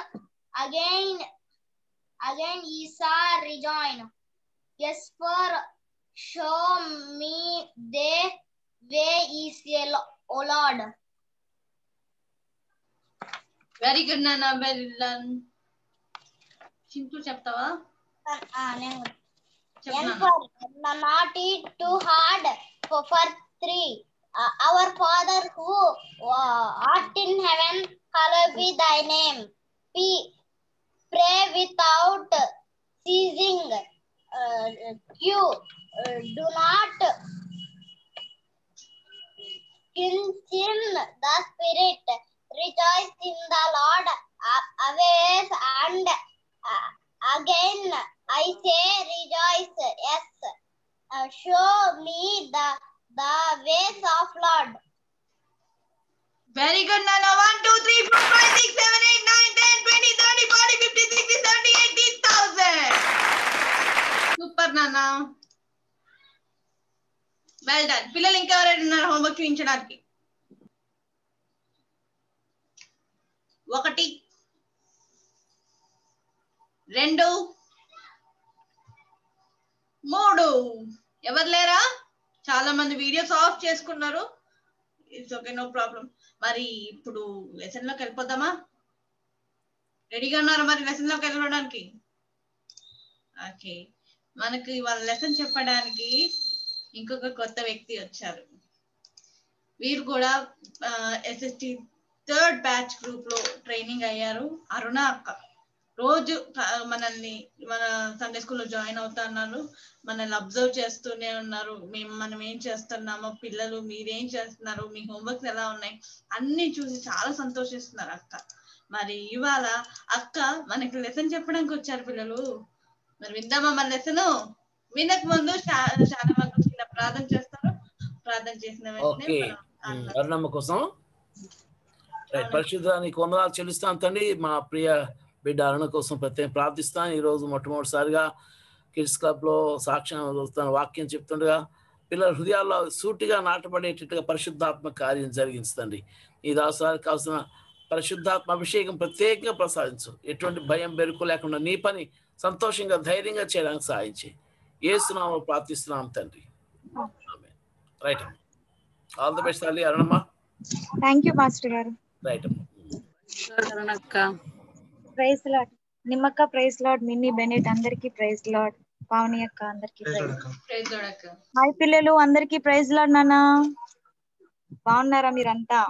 again, again is our rejoin. Yes, for show me the way is O Lord. Very good, Nana. Very good. Chintu, chaptava. Ah, ah, not eat too hard for, three. Uh, our father who uh, art in heaven, hallowed be thy name. Be, pray without ceasing. Uh, you uh, do not kill the spirit. Rejoice in the Lord uh, always and uh, again I say rejoice. Yes. Uh, show me the the ways of Lord. Very good నాన్న one two three four five six seven eight nine ten twenty thirty forty fifty sixty seventy eighty thousand super నాన్న well done పిల్లలు ఇంకా ఎవరైనా ఉన్నారు homework చూపించడానికి ఒకటి. రెండు. మూడు. ఎవరు లేరా? చాలా మంది వీడియోస్ ఆఫ్ చేసుకున్నారు. ఇట్స్ ఓకే నో ప్రాబ్లం మరి ఇప్పుడు లెసన్లోకి వెళ్ళిపోదామా? రెడీగా ఉన్నారా మరి లెసన్లోకి వెళ్ళడానికి? ఓకే మనకు ఇవాళ లెసన్ చెప్పడానికి ఇంకొక కొత్త వ్యక్తి వచ్చారు. వీరు కూడా ఎస్ఎస్టి థర్డ్ బ్యాచ్ గ్రూప్లో ట్రైనింగ్ అయ్యారు. అరుణ అక్క. రోజు మనల్ని మన సండే స్కూల్లో జాయిన్ అవుతా ఉన్నారు మనల్ని అబ్జర్వ్ చేస్తూనే ఉన్నారు. మేము మనం ఏం చేస్తున్నామో పిల్లలు మీరేం చేస్తున్నారు మీ హోంవర్క్స్ ఎలా ఉన్నాయి? అన్ని చూసి చాలా సంతోషిస్తున్నారు అక్క. మరి ఇవాళ అక్క మనకి లెసన్ చెప్పడానికి వచ్చారు పిల్లలు. మరి విందామా మన లెసన్ వినక ముందు చాలా మంది ప్రార్థన చేస్తారు. ప్రార్థన చేసిన వెంటనే కోసం రైట్ పరిశుద్ధ నీకు వందనాలు చెల్లిస్తాను తండ్రి. మా ప్రియ బిడ్డ అరుణ కోసం ప్రత్యేక ప్రార్థిస్తాను ఈరోజు మొట్టమొదటిసారిగా కిడ్స్ క్లబ్లో సాక్ష్యం వాక్యం చెప్తుండగా పిల్లల హృదయాల్లో సూటిగా నాటబడేటట్టుగా పరిశుద్ధాత్మ కార్యం జరిగించండి ఈ దాసానికి కావాల్సిన పరిశుద్ధాత్మ అభిషేకం ప్రత్యేకంగా ప్రసాదించు. ఎటువంటి భయం బెరుకు లేకుండా నీ పని సంతోషంగా ధైర్యంగా చేయడానికి సాధించి ఏసునామో ప్రార్థిస్తున్నాం తండ్రి. రైట్. ఆల్ ద బెస్ట్ అరుణమ్మ. థ్యాంక్ యూ మాస్టర్ గారు. రైట్ అక్క ప్రైజ్ లాడ్. నిమ్మక్క ప్రైజ్ లాడ్ మిన్నీ బెనెట్ అందరికి ప్రైజ్ లాడ్. పావని అక్క అందరికి హాయ్ పిల్లలు అందరికి ప్రైజ్ లాడ్ నాన్న. బాగున్నారా మీరంతా?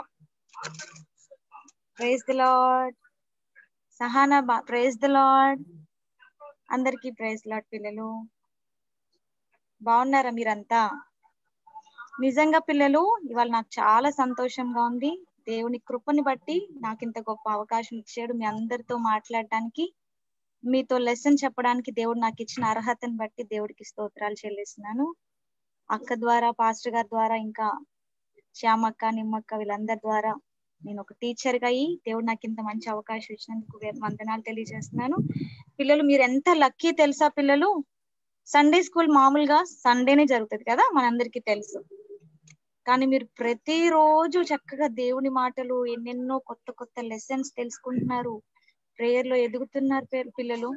Praise the lord. సహానా బా ప్రైజ్ ది లాడ్. అందరికి ప్రైజ్ లాడ్ పిల్లలు. బాగున్నారా మీరంతా? నిజంగా పిల్లలు ఇవాళ నాకు చాలా సంతోషంగా ఉంది. దేవుని కృపని బట్టి నాకు ఇంత గొప్ప అవకాశం ఇచ్చాడు మీ అందరితో మాట్లాడడానికి. మీతో లెసన్ చెప్పడానికి దేవుడు నాకు ఇచ్చిన అర్హతను బట్టి దేవుడికి స్తోత్రాలు చెల్లిస్తున్నాను. అక్క ద్వారా పాస్టర్ గారి ద్వారా ఇంకా శ్యామక్క నిమ్మక్క వీళ్ళందరి ద్వారా నేను ఒక టీచర్గా అయ్యి దేవుడు నాకు ఇంత మంచి అవకాశం ఇచ్చినందుకు వందనాలు తెలియజేస్తున్నాను. పిల్లలు మీరు ఎంత లక్కీ తెలుసా పిల్లలు? సండే స్కూల్ మామూలుగా సండేనే జరుగుతుంది కదా మనందరికీ తెలుసు. కానీ మీరు ప్రతిరోజు చక్కగా దేవుని మాటలు ఎన్నెన్నో కొత్త కొత్త లెసన్స్ తెలుసుకుంటున్నారు. ప్రేయర్లో ఎదుగుతున్నారు పేరు పిల్లలు.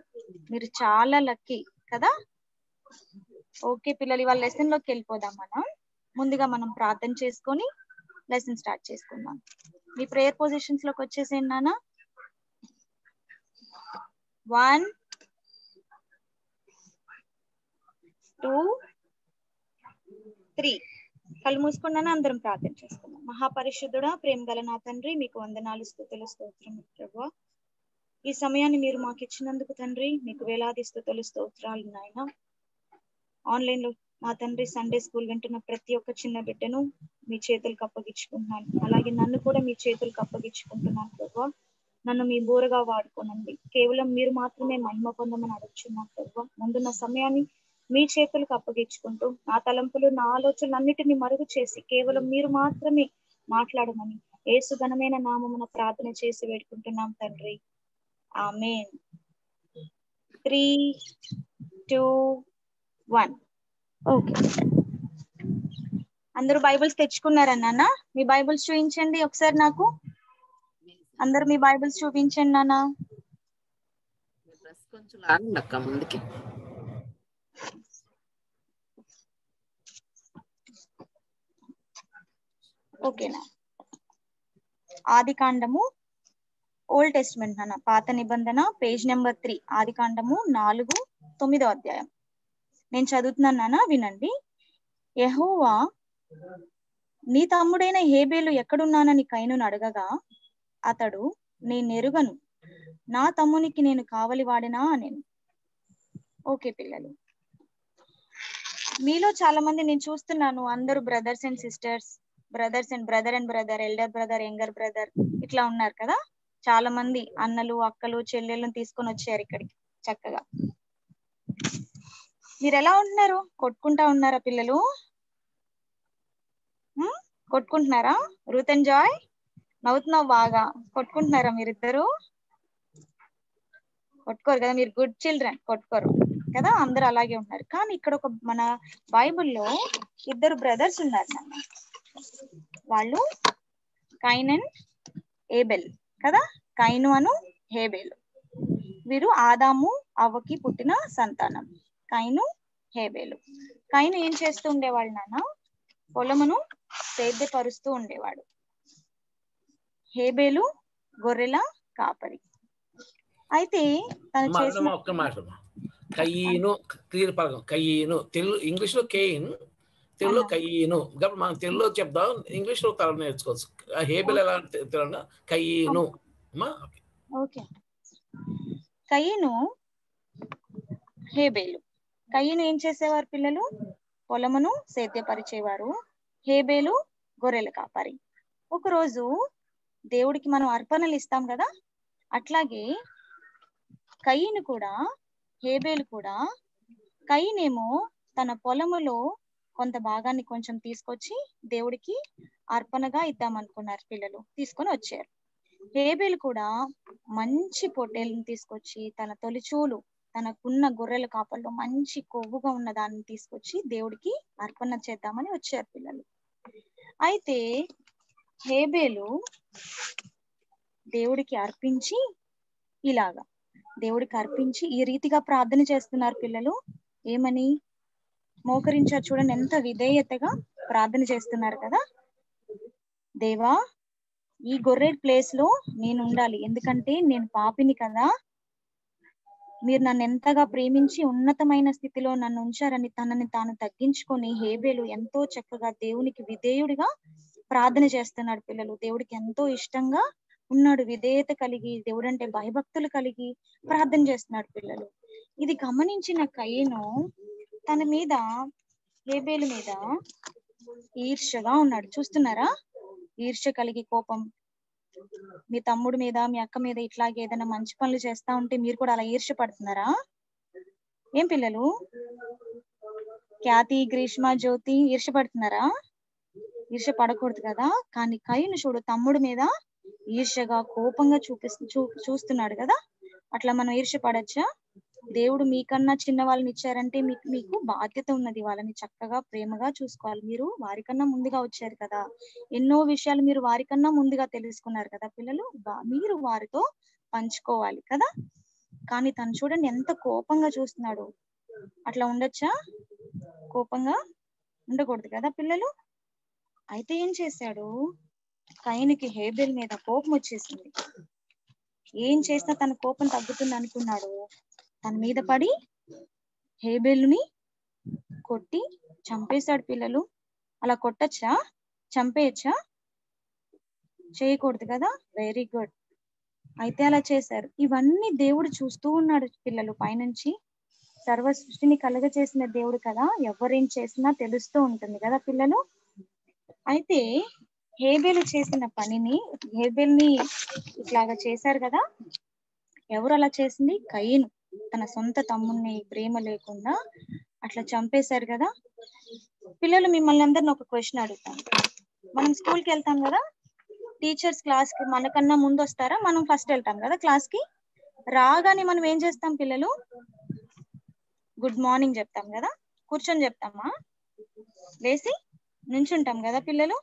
మీరు చాలా లక్కీ కదా? ఓకే పిల్లలు ఇవాళ లెసన్లోకి వెళ్ళిపోదాం మనం. ముందుగా మనం ప్రార్థన చేసుకొని లెసన్ స్టార్ట్ చేసుకుందాం. మీ ప్రేయర్ పొజిషన్స్లోకి వచ్చేసేయండి నాన్న. వన్ టూ త్రీ కళ్ళు మూసుకున్నాను అందరం ప్రార్థన చేసుకుందాం మహాపరిశుద్ధుడా ప్రేమ గల నా తండ్రి మీకు వందనాలు స్థుతులు స్తోత్రం ప్రభు. ఈ సమయాన్ని మీరు మాకు ఇచ్చినందుకు తండ్రి మీకు వేలాది స్థుతులు స్తోత్రాలు నాయన. ఆన్లైన్లో మా తండ్రి సండే స్కూల్ వింటున్న ప్రతి ఒక్క చిన్న బిడ్డను మీ చేతులకు అప్పగించుకుంటున్నాను. అలాగే నన్ను కూడా మీ చేతులకు అప్పగించుకుంటున్నాను ప్రభు. నన్ను మీ బోరగా వాడుకోనండి. కేవలం మీరు మాత్రమే మహిమ పొందమని అడుగుచున్నాను ప్రభు. ముందున్న సమయాన్ని మీ చేతులకు అప్పగించుకుంటూ నా తలంపులు నా ఆలోచనలు అన్నిటిని మరుగు చేసి కేవలం మీరు మాత్రమే మాట్లాడమని ఏసు ఘనమైన నామమున ప్రార్థన చేసి వేడుకుంటున్నాం తండ్రి. Amen. Three two one. Okay. అందరూ బైబిల్స్ తెచ్చుకున్నారా నాన్న మీ బైబిల్స్ చూపించండి ఒకసారి నాకు. అందరు మీ బైబిల్స్ చూపించండి నాన్న కొంచెం ముందుకి. ఓకేనా? ఆది కాండము ఓల్డ్ టెస్ట్మెంట్ నాన్న పాత నిబంధన పేజ్ నెంబర్ త్రీ ఆది కాండము నాలుగు తొమ్మిదో అధ్యాయం. నేను చదువుతున్నాను నాన్న వినండి. యహోవా నీ తమ్ముడైన హేబేలు ఎక్కడున్నానని కైను అడగగా అతడు నేను నెరుగను నా తమ్మునికి నేను కావలి వాడినా? నేను ఓకే పిల్లలు. మీలో చాలా మంది నేను చూస్తున్నాను అందరూ brothers and sisters brothers and brother and brother elder brother younger brother ఇట్లా ఉన్నారు కదా? చాలా మంది అన్నలు అక్కలు చెల్లెళ్ళను తీసుకొని వచ్చారు ఇక్కడికి చక్కగా. మీరు ఎలా ఉంటున్నారు? కొట్టుకుంటా ఉన్నారా పిల్లలు? కొట్టుకుంటున్నారా? రూత్ అండ్ జాయ్ నవ్వుతున్నావు బాగా. కొట్టుకుంటున్నారా మీరిద్దరు? కొట్టుకోరు కదా మీరు గుడ్ చిల్డ్రన్ కొట్టుకోరు కదా? అందరు అలాగే ఉన్నారు కానీ ఇక్కడ ఒక మన బైబిల్లో ఇద్దరు బ్రదర్స్ ఉన్నారు వాళ్ళు కైన్ అండ్ ఏబెల్ కదా? కైను అను హేబేలు. వీరు ఆదాము అవ్వకి పుట్టిన సంతానం. కైను హేబేలు. కైను ఏం చేస్తూ ఉండేవాళ్ళు నాన్న? పొలమును సేద్యపరుస్తూ ఉండేవాడు. హేబేలు గొర్రెల కాపరి. అయితే తను చేసిన ఒక్క మాట. కయ్యను క్లియర్ కయ్యను తెలుగు ఇంగ్లీష్లో కేయిన్ తెలుగులో కయ్యను. కాబట్టి మనం తెలుగులో చెప్దాం ఇంగ్లీష్లో తల నేర్చుకోవచ్చు. హేబెల్ ఎలా తెలియదు కయ్యను. కయ్యను హేబేలు. కయ్యను ఏం చేసేవారు పిల్లలు? పొలమును సేద్యపరిచేవారు. హేబేలు గొర్రెల కాపరి. ఒకరోజు దేవుడికి మనం అర్పణలు ఇస్తాం కదా? అట్లాగే కయ్యను కూడా హేబేలు కూడా కయ్యనేమో తన పొలములో కొంత భాగాన్ని కొంచెం తీసుకొచ్చి దేవుడికి అర్పణగా ఇద్దాం అనుకున్నారు పిల్లలు. తీసుకొని వచ్చారు. హేబేలు కూడా మంచి పొట్టేలను తీసుకొచ్చి తన తొలిచూలు తనకున్న గొర్రెల కాపల్లో మంచి కొవ్వుగా ఉన్న దాన్ని తీసుకొచ్చి దేవుడికి అర్పణ చేద్దామని వచ్చారు పిల్లలు. అయితే హేబేలు దేవుడికి అర్పించి ఇలాగా దేవుడికి అర్పించి ఈ రీతిగా ప్రార్థన చేస్తున్నారు పిల్లలు. ఏమని? మోకరించారు చూడండి ఎంత విధేయతగా ప్రార్థన చేస్తున్నారు కదా. దేవా ఈ గొర్రె ప్లేస్లో నేను ఉండాలి. ఎందుకంటే నేను పాపిని కదా. మీరు నన్ను ఎంతగా ప్రేమించి ఉన్నతమైన స్థితిలో నన్ను ఉంచారని తనని తాను తగ్గించుకొని హేబేలు ఎంతో చక్కగా దేవునికి విధేయుడిగా ప్రార్థన చేస్తున్నాడు పిల్లలు. దేవుడికి ఎంతో ఇష్టంగా ఉన్నాడు. విధేయత కలిగి దేవుడంటే భయభక్తులు కలిగి ప్రార్థన చేస్తున్నాడు పిల్లలు. ఇది గమనించిన కయ్యను తన మీద హేబేలు మీద ఈర్ష్యగా ఉన్నాడు. చూస్తున్నారా? ఈర్ష్య కలిగి కోపం. మీ తమ్ముడు మీద మీ అక్క మీద ఇట్లాగే ఏదైనా మంచి పనులు చేస్తా ఉంటే మీరు కూడా అలా ఈర్ష్య పడుతున్నారా? ఏం పిల్లలు? ఖ్యాతి గ్రీష్మ జ్యోతి ఈర్ష్య పడుతున్నారా? ఈర్ష్య పడకూడదు కదా. కానీ కయ్యను చూడు తమ్ముడు మీద ఈర్ష్యగా కోపంగా చూపిస్తూ చూ చూస్తున్నాడు కదా. అట్లా మనం ఈర్ష్య పడచ్చా? దేవుడు మీకన్నా చిన్న వాళ్ళని ఇచ్చారంటే మీకు మీకు బాధ్యత ఉన్నది. వాళ్ళని చక్కగా ప్రేమగా చూసుకోవాలి. మీరు వారికన్నా ముందుగా వచ్చారు కదా. ఎన్నో విషయాలు మీరు వారికన్నా ముందుగా తెలుసుకున్నారు కదా పిల్లలు. మీరు వారితో పంచుకోవాలి కదా. కానీ తను చూడండి ఎంత కోపంగా చూస్తున్నాడు. అట్లా ఉండొచ్చా? కోపంగా ఉండకూడదు కదా పిల్లలు. అయితే ఏం చేశాడు? కైనికి హేబెల్ మీద కోపం వచ్చేసింది. ఏం చేసినా తన కోపం తగ్గుతుంది అనుకున్నాడు. తన మీద పడి హేబెల్ని కొట్టి చంపేశాడు పిల్లలు. అలా కొట్టచ్చా? చంపేయచ్చా? చేయకూడదు కదా? వెరీ గుడ్ అయితే అలా చేశారు. ఇవన్నీ దేవుడు చూస్తూ ఉన్నాడు పిల్లలు పైనుంచి. సర్వ సృష్టిని కలుగ చేసిన దేవుడు కదా? ఎవరేం చేసినా తెలుస్తూ ఉంటుంది కదా పిల్లలు? అయితే హేబేలు చేసిన పనిని హేబేల్ని ఇట్లాగా చేశారు కదా? ఎవరు అలా చేసింది? కయ్యను తన సొంత తమ్ముడిని ప్రేమ లేకుండా అట్లా చంపేశారు కదా? పిల్లలు మిమ్మల్ని అందరిని ఒక క్వశ్చన్ అడుగుతాను. మనం స్కూల్కి వెళ్తాం కదా? టీచర్స్ క్లాస్కి మనకన్నా ముందు వస్తారా? మనం ఫస్ట్ వెళ్తాం కదా క్లాస్కి? రాగానే మనం ఏం చేస్తాం పిల్లలు? గుడ్ మార్నింగ్ చెప్తాం కదా? కూర్చొని చెప్తామా? లేసి నుంచుంటాం కదా పిల్లలు?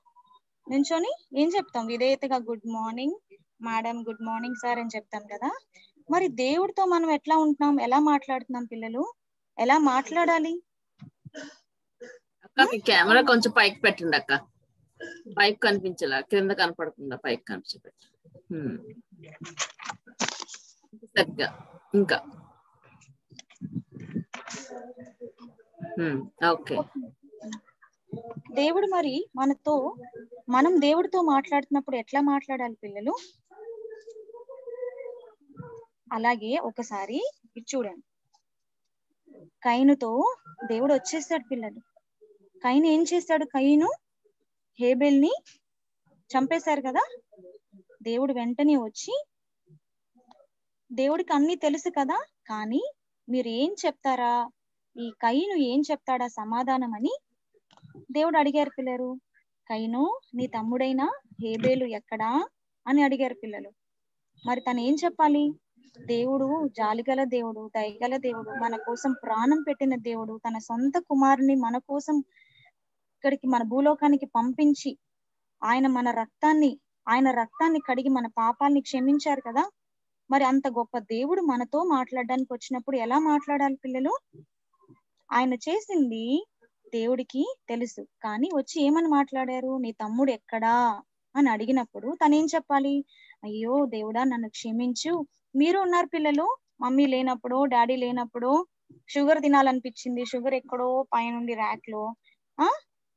నుంచొని ఏం చెప్తాం? విధేయతగా good morning madam good morning sir అని చెప్తాం కదా? మరి దేవుడితో మనం ఎట్లా ఉంటున్నాం? ఎలా మాట్లాడుతున్నాం పిల్లలు? ఎలా మాట్లాడాలి? అక్క మీ కెమెరా కొంచెం పైకి పెట్టండి అక్క. పైకి కనిపించలా. క్రింద కనపడకుండా పైకి కనిపించబెట్టి. సరిగ్గా. ఇంకా. ఓకే. దేవుడు మరి మనతో మనం దేవుడితో మాట్లాడుతున్నప్పుడు ఎట్లా మాట్లాడాలి పిల్లలు? అలాగే ఒకసారి చూడండి. కైనుతో దేవుడు వచ్చేస్తాడు పిల్లలు. కైను ఏం చేస్తాడు? కైను హేబెల్ని చంపేశారు కదా? దేవుడు వెంటనే వచ్చి దేవుడికి అన్ని తెలుసు కదా? కానీ మీరు ఏం చెప్తారా? ఈ కయ్యను ఏం చెప్తాడా సమాధానం అని దేవుడు అడిగారు పిల్లలు. కయ్యను నీ తమ్ముడైన హేబేలు ఎక్కడా? అని అడిగారు పిల్లలు. మరి తను ఏం చెప్పాలి? దేవుడు జాలిగల దేవుడు దయగల దేవుడు మన కోసం ప్రాణం పెట్టిన దేవుడు తన సొంత కుమారుని మన కోసం ఇక్కడికి మన భూలోకానికి పంపించి ఆయన మన రక్తాన్ని ఆయన రక్తాన్ని కడిగి మన పాపాల్ని క్షమించారు కదా? మరి అంత గొప్ప దేవుడు మనతో మాట్లాడడానికి వచ్చినప్పుడు ఎలా మాట్లాడాలి పిల్లలు? ఆయన చేసింది దేవుడికి తెలుసు కానీ వచ్చి ఏమని మాట్లాడారు? నీ తమ్ముడు ఎక్కడా? అని అడిగినప్పుడు తనేం చెప్పాలి? అయ్యో దేవుడా నన్ను క్షమించు మీరు ఉన్నారు పిల్లలు మమ్మీ లేనప్పుడు డాడీ లేనప్పుడు షుగర్ తినాలనిపించింది షుగర్ ఎక్కడో పైన ఉంది ర్యాక్లో ఆ?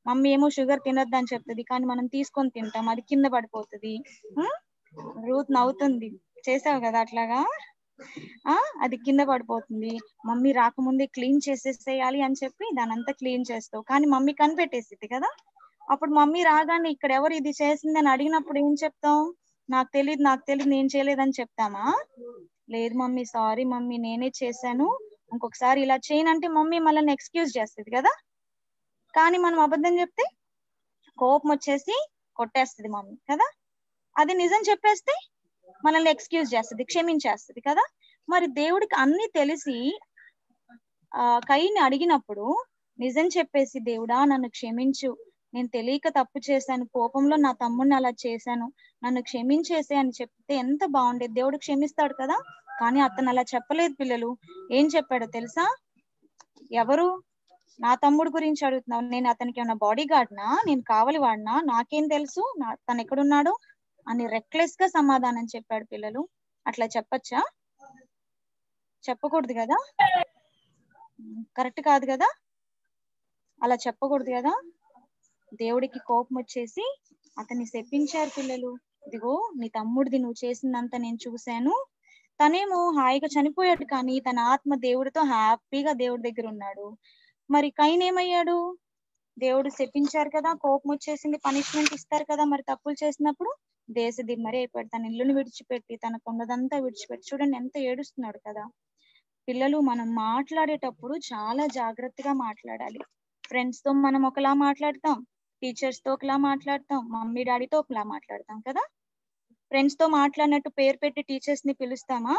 మమ్మీ ఏమో షుగర్ తినొద్దని చెప్తుంది కానీ మనం తీసుకొని తింటాం అది కింద పడిపోతుంది. రూత్ నవ్వుతుంది. చేసావు కదా అట్లాగా? ఆ? అది కింద పడిపోతుంది. మమ్మీ రాకముందే క్లీన్ చేసేసేయాలి అని చెప్పి దాని అంతా క్లీన్ చేస్తావు. కానీ మమ్మీ కనిపెట్టేసింది కదా? అప్పుడు మమ్మీ రాగానే ఇక్కడ ఎవరు ఇది చేసిందని అడిగినప్పుడు ఏం చెప్తాం నాకు తెలియదు నాకు తెలియదు నేను చేయలేదని చెప్తామా? లేదు మమ్మీ సారీ మమ్మీ నేనే చేశాను. ఇంకొకసారి ఇలా చేయనంటే మమ్మీ మనల్ని ఎక్స్క్యూజ్ చేస్తుంది కదా? కానీ మనం అబద్ధం చెప్తే కోపం వచ్చేసి కొట్టేస్తుంది మమ్మీ కదా? అది నిజం చెప్పేస్తే మనల్ని ఎక్స్క్యూజ్ చేస్తుంది క్షమించేస్తుంది కదా? మరి దేవుడికి అన్ని తెలిసి ఆ కైని అడిగినప్పుడు నిజం చెప్పేసి దేవుడా నన్ను క్షమించు నేను తెలియక తప్పు చేశాను కోపంలో నా తమ్ముడిని అలా చేశాను నన్ను క్షమించేసే అని చెప్తే ఎంత బాగుండేది. దేవుడు క్షమిస్తాడు కదా? కానీ అతను అలా చెప్పలేదు పిల్లలు. ఏం చెప్పాడో తెలుసా? ఎవరు? నా తమ్ముడు గురించి అడుగుతున్నావు. నేను అతనికి ఏమైనా బాడీ గార్డ్నా నేను కావలి వాడినా నాకేం తెలుసు? నా తను ఎక్కడున్నాడు? అని రెక్లెస్గా సమాధానం చెప్పాడు పిల్లలు. అట్లా చెప్పచ్చా? చెప్పకూడదు కదా? కరెక్ట్ కాదు కదా? అలా చెప్పకూడదు కదా? దేవుడికి కోపం వచ్చేసి అతన్ని శపించారు పిల్లలు. ఇదిగో నీ తమ్ముడిది నువ్వు చేసిందంతా నేను చూశాను. తనేమో హాయిగా చనిపోయాడు కానీ తన ఆత్మ దేవుడితో హ్యాపీగా దేవుడి దగ్గర ఉన్నాడు. మరి కైన్ ఏమయ్యాడు? దేవుడు శపించారు కదా కోపం వచ్చేసింది పనిష్మెంట్ ఇస్తారు కదా మరి తప్పులు చేసినప్పుడు? దేశ దిమ్మరి అయిపోయాడు. తన ఇల్లుని విడిచిపెట్టి తన కొండదంతా విడిచిపెట్టి చూడండి ఎంత ఏడుస్తున్నాడు కదా. పిల్లలు మనం మాట్లాడేటప్పుడు చాలా జాగ్రత్తగా మాట్లాడాలి. ఫ్రెండ్స్తో మనం ఒకలా మాట్లాడతాం. టీచర్స్తో ఒకలా మాట్లాడతాం మమ్మీ డాడీతో ఒకలా మాట్లాడతాం కదా? ఫ్రెండ్స్తో మాట్లాడినట్టు పేరు పెట్టి టీచర్స్ని పిలుస్తామా?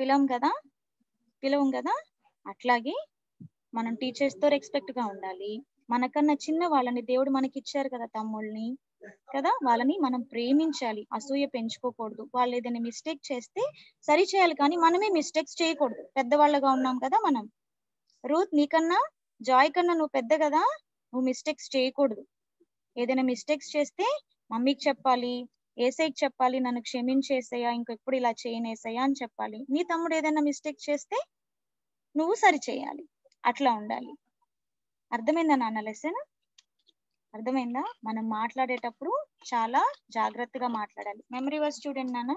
పిలవం కదా? పిలవం కదా? అట్లాగే మనం టీచర్స్తో రెస్పెక్ట్గా ఉండాలి. మనకన్నా చిన్న వాళ్ళని దేవుడు మనకి ఇచ్చారు కదా తమ్ముళ్ళని? కదా? వాళ్ళని మనం ప్రేమించాలి అసూయ పెంచుకోకూడదు. వాళ్ళు ఏదైనా మిస్టేక్ చేస్తే సరి చేయాలి కానీ మనమే మిస్టేక్స్ చేయకూడదు. పెద్దవాళ్ళగా ఉన్నాం కదా మనం. రూత్ నీకన్నా జాయ్ కన్నా నువ్వు పెద్ద కదా? నువ్వు మిస్టేక్స్ చేయకూడదు. ఏదైనా మిస్టేక్స్ చేస్తే మమ్మీకి చెప్పాలి ఏసైకి చెప్పాలి నన్ను క్షమించేసయ్యా ఇంకెప్పుడు ఇలా చేయనేసయ్యా అని చెప్పాలి. నీ తమ్ముడు ఏదైనా మిస్టేక్ చేస్తే నువ్వు సరి చేయాలి. అట్లా ఉండాలి. అర్థమైందా నాన్న లెసన్ అర్థమైందా? మనం మాట్లాడేటప్పుడు చాలా జాగ్రత్తగా మాట్లాడాలి. మెమరీ వర్స్ చూడండి నాన్న.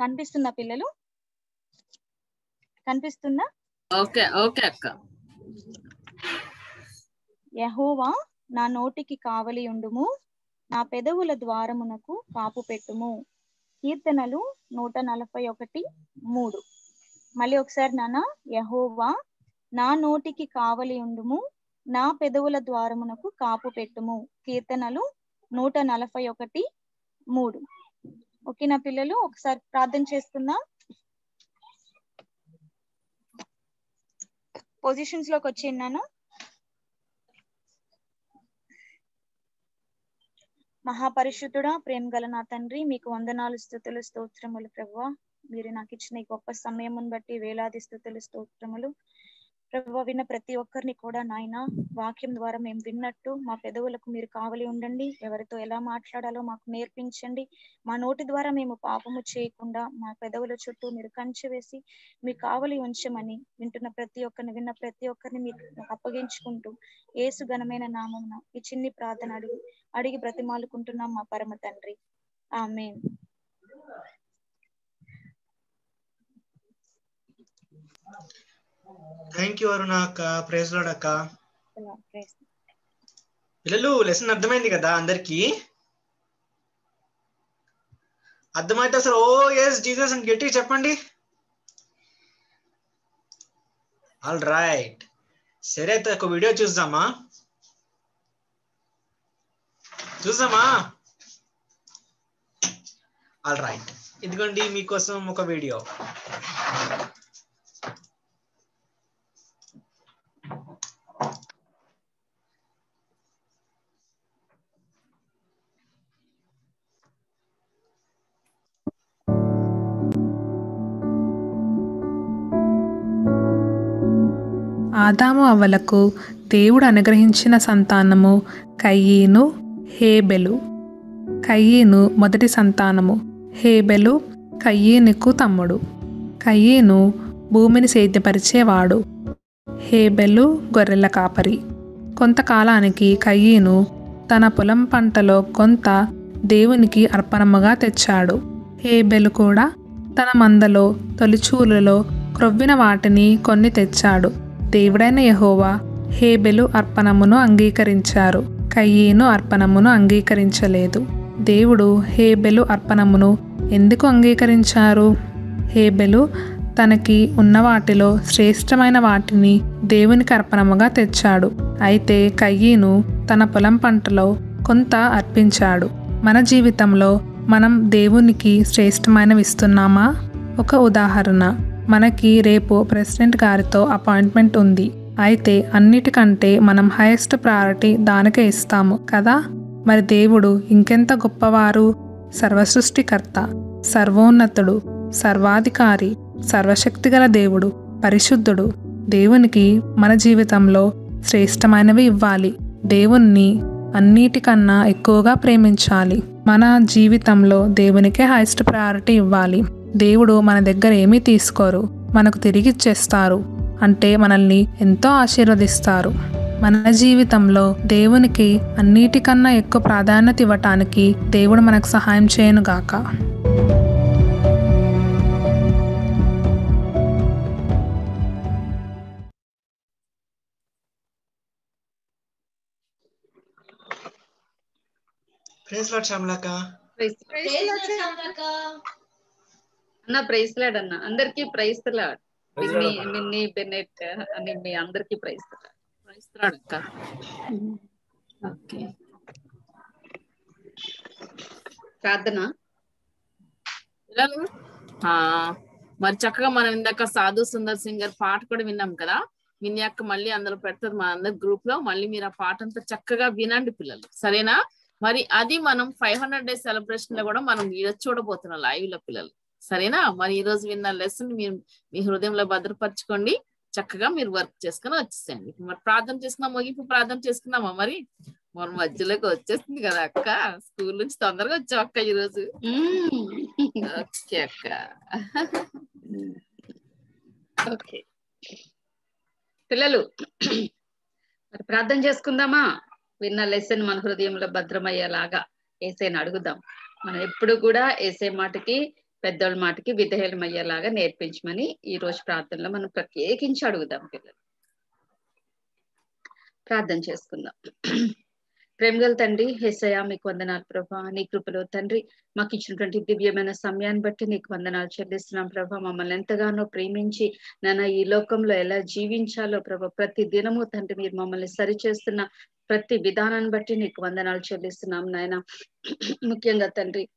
కనిపిస్తుందా పిల్లలు? కనిపిస్తుందా? ఓకే ఓకే అక్క. యహోవా నా నోటికి కావలి ఉండుము నా పెదవుల ద్వారమునకు కాపు పెట్టుము. కీర్తనలు నూట నలభై ఒకటి మూడు. మళ్ళీ ఒకసారి నాన్న యహోవా నా నోటికి కావలి ఉండుము నా పెదవుల ద్వారమునకు కాపు పెట్టుము. కీర్తనలు నూట నలభై ఒకటి మూడు. ఓకే నా పిల్లలు ఒకసారి ప్రార్థన చేసుకుందాం పొజిషన్స్లోకి వచ్చిన్నాను మహాపరిశుద్ధుడా ప్రేమ గల నా తండ్రి మీకు వందనాలు స్థుతులు స్తోత్రములు ప్రభువ. మీరు నాకు ఇచ్చిన గొప్ప సమయమును బట్టి వేలాది స్థుతులు స్తోత్రములు. ప్రభు విన్న ప్రతి ఒక్కరిని కూడా నాయన వాక్యం ద్వారా మేము విన్నట్టు మా పెదవులకు మీరు కావలి ఉండండి. ఎవరితో ఎలా మాట్లాడాలో మాకు నేర్పించండి. మా నోటి ద్వారా మేము పాపము చేయకుండా మా పెదవుల చుట్టూ మీరు కంచె వేసి మీ కావలి ఉంచమని వింటున్న ప్రతి ఒక్కరిని విన్న ప్రతి ఒక్కరిని మీకు అప్పగించుకుంటూ ఏసు ఘనమైన నామమున ఈ చిన్ని ప్రార్థన అడిగి అడిగి బ్రతిమాలుకుంటున్నాం మా పరమ తండ్రి. ఆమెన్. థ్యాంక్ యూ అరుణ అక్క. ప్రైజ్ లాడ్ అక్క. పిల్లలు లెసన్ అర్థమైంది కదా అందరికి? అర్థమైతే అసలు ఓ ఎస్ జీసస్ అని గట్టి చెప్పండి. ఆల్ రైట్ సరే అయితే ఒక వీడియో చూద్దామా? చూద్దామా? ఆల్ రైట్ ఇదిగోండి మీకోసం ఒక వీడియో ఆదాము అవ్వలకు దేవుడు అనుగ్రహించిన సంతానము కయ్యీను హేబెలు. కయ్యీను మొదటి సంతానము. హేబెలు కయ్యీనుకు తమ్ముడు. కయ్యీను భూమిని సేద్యపరిచేవాడు. హేబెలు గొర్రెల కాపరి. కొంతకాలానికి కయ్యీను తన పొలం పంటలో కొంత దేవునికి అర్పణముగా తెచ్చాడు. హేబెలు కూడా తన మందలో తొలిచూలలో క్రొవ్విన వాటిని కొన్ని తెచ్చాడు. దేవుడైన యహోవా హేబెలు అర్పణమును అంగీకరించారు. కయ్యీను అర్పణమును అంగీకరించలేదు. దేవుడు హేబెలు అర్పణమును ఎందుకు అంగీకరించారు? హేబెలు తనకి ఉన్న వాటిలో శ్రేష్టమైన వాటిని దేవునికి అర్పణముగా తెచ్చాడు. అయితే కయ్యీను తన పొలం పంటలో కొంత అర్పించాడు. మన జీవితంలో మనం దేవునికి శ్రేష్టమైనవి ఇస్తున్నామా? ఒక ఉదాహరణ. మనకి రేపు ప్రెసిడెంట్ గారితో అపాయింట్మెంట్ ఉంది. అయితే అన్నిటికంటే మనం హైయెస్ట్ ప్రయారిటీ దానికే ఇస్తాము కదా? మరి దేవుడు ఇంకెంత గొప్పవారు? సర్వసృష్టికర్త సర్వోన్నతుడు సర్వాధికారి సర్వశక్తిగల దేవుడు పరిశుద్ధుడు. దేవునికి మన జీవితంలో శ్రేష్టమైనవి ఇవ్వాలి. దేవుణ్ణి అన్నిటికన్నా ఎక్కువగా ప్రేమించాలి. మన జీవితంలో దేవునికే హైయెస్ట్ ప్రయారిటీ ఇవ్వాలి. దేవుడు మన దగ్గర ఏమీ తీసుకోరు మనకు తిరిగి ఇచ్చేస్తారు అంటే మనల్ని ఎంతో ఆశీర్వదిస్తారు. మన జీవితంలో దేవునికి అన్నిటికన్నా ఎక్కువ ప్రాధాన్యత ఇవ్వటానికి దేవుడు మనకు సహాయం చేయనుగాక ప్రైజ్ లాడ్ శ్యామలక్క. ప్రైస్ అన్న ప్రైస్ లాడ్ అన్న అందరికి ప్రైస్ లాడ్. మిన్ని బెనెట్ అని మీ అందరికి ప్రైస్ ప్రైస్ లాడ్ అక్క ఓకే. ప్రార్థన. పిల్లలు ఆ, మరి చక్కగా మనం ఇందాక సాధు సుందర్ సింగర్ పాట కూడా విన్నాం కదా? విన్యాక మళ్ళీ అందులో పెడతారు మా అందరి గ్రూప్లో. మళ్ళీ మీరు ఆ పాట అంతా చక్కగా వినండి పిల్లలు. సరేనా? మరి అది మనం ఫైవ్ హండ్రెడ్ డేస్ సెలబ్రేషన్లో కూడా మనం ఈరోజు చూడబోతున్నాం లైవ్లో పిల్లలు. సరేనా? మరి ఈ రోజు విన్న లెసన్ మీరు మీ హృదయంలో భద్రపరచుకోండి. చక్కగా మీరు వర్క్ చేసుకుని వచ్చేసేయండి. మరి ప్రార్థన చేసుకున్నాం ముగింపు ప్రార్థన చేసుకుందామా మరి? మన మధ్యలోకి వచ్చేస్తుంది కదా అక్క. స్కూల్ నుంచి తొందరగా వచ్చావు అక్క ఈ రోజు. ఓకే అక్క. ఓకే. పిల్లలు మరి ప్రార్థన చేసుకుందామా? విన్న లెసన్ మన హృదయంలో భద్రమయ్యేలాగా ఏసైని అడుగుదాం. మనం ఎప్పుడు కూడా ఏసే మాటకి పెద్దోళ్ళ మాటకి విధేయులం నేర్పించమని ఈ రోజు ప్రార్థనలో మనం ప్రత్యేకించి అడుగుదాం పిల్లలు. ప్రార్థన చేసుకుందాం. ప్రేమగల తండ్రి హెసయ మీకు వందనాలు ప్రభా. నీ కృపలో తండ్రి మాకు ఇచ్చినటువంటి దివ్యమైన సమయాన్ని బట్టి నీకు వందనాలు చెల్లిస్తున్నాం ప్రభా. మమ్మల్ని ఎంతగానో ప్రేమించి నాన్న ఈ లోకంలో ఎలా జీవించాలో ప్రభా ప్రతి దినము తండ్రి మీరు మమ్మల్ని సరిచేస్తున్న ప్రతి విధానాన్ని బట్టి నీకు వందనాలు చెల్లిస్తున్నాం నాయన. ముఖ్యంగా తండ్రి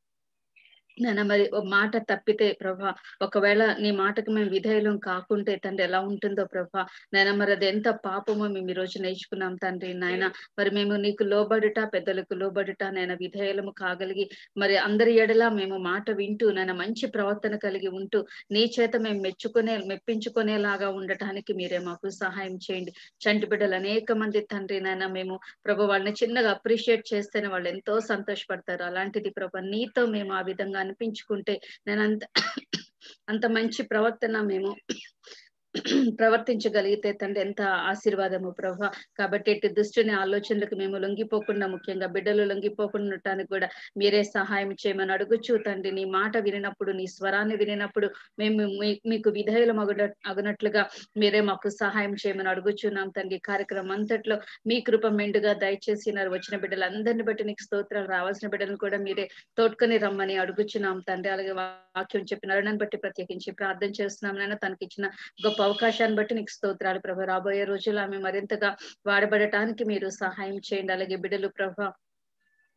నాన్న మరి మాట తప్పితే ప్రభా ఒకవేళ నీ మాటకు మేము విధేయులం కాకుంటే తండ్రి ఎలా ఉంటుందో ప్రభా నాయన మరి అది ఎంత పాపమో మేము ఈ రోజు నేర్చుకున్నాం తండ్రి నాయన. మరి మేము నీకు లోబడుట పెద్దలకు లోబడుట నాయన విధేయులము కాగలిగి మరి అందరి ఎడలా మేము మాట వింటూ నాయన మంచి ప్రవర్తన కలిగి ఉంటూ నీ చేత మేము మెచ్చుకునే మెప్పించుకునేలాగా ఉండటానికి మీరే మాకు సహాయం చేయండి. చంటి బిడ్డలు అనేక మంది తండ్రి నాయన మేము ప్రభు వాళ్ళని చిన్నగా అప్రిషియేట్ చేస్తేనే వాళ్ళు ఎంతో సంతోషపడతారు. అలాంటిది ప్రభు నీతో మేము ఆ విధంగా అనిపించుకుంటే నేను అంత అంత మంచి ప్రవర్తన మేము ప్రవర్తించగలిగితే తండ్రి ఎంత ఆశీర్వాదము ప్రభా. కాబట్టి ఇటు దుష్టుని ఆలోచనలకు మేము లొంగిపోకుండా ముఖ్యంగా బిడ్డలు లొంగిపోకుండా ఉండటానికి కూడా మీరే సహాయం చేయమని అడుగుచు తండ్రి. నీ మాట వినినప్పుడు నీ స్వరాన్ని వినినప్పుడు మేము మీకు విధేయులం అగున అగునట్లుగా మీరే మాకు సహాయం చేయమని అడుగుచున్నాం తండ్రి. కార్యక్రమం అంతట్లో మీ కృప మెండుగా దయచేసి వచ్చిన బిడ్డలందరిని బట్టి నీకు స్తోత్రాలు రావాల్సిన బిడ్డలను కూడా మీరే తోడ్కొని రమ్మని అడుగుచున్నాం తండ్రి. అలాగే వాక్యం చెప్పిన అరుణని బట్టి ప్రత్యేకించి ప్రార్థన చేస్తున్నాం నాయన. తనకి ఇచ్చిన గొప్ప అవకాశాన్ని బట్టి నీకు స్తోత్రాలు ప్రభు. రాబోయే రోజుల్లో ఆమె మరింతగా వాడబడటానికి మీరు సహాయం చేయండి. అలాగే బిడ్డలు ప్రభ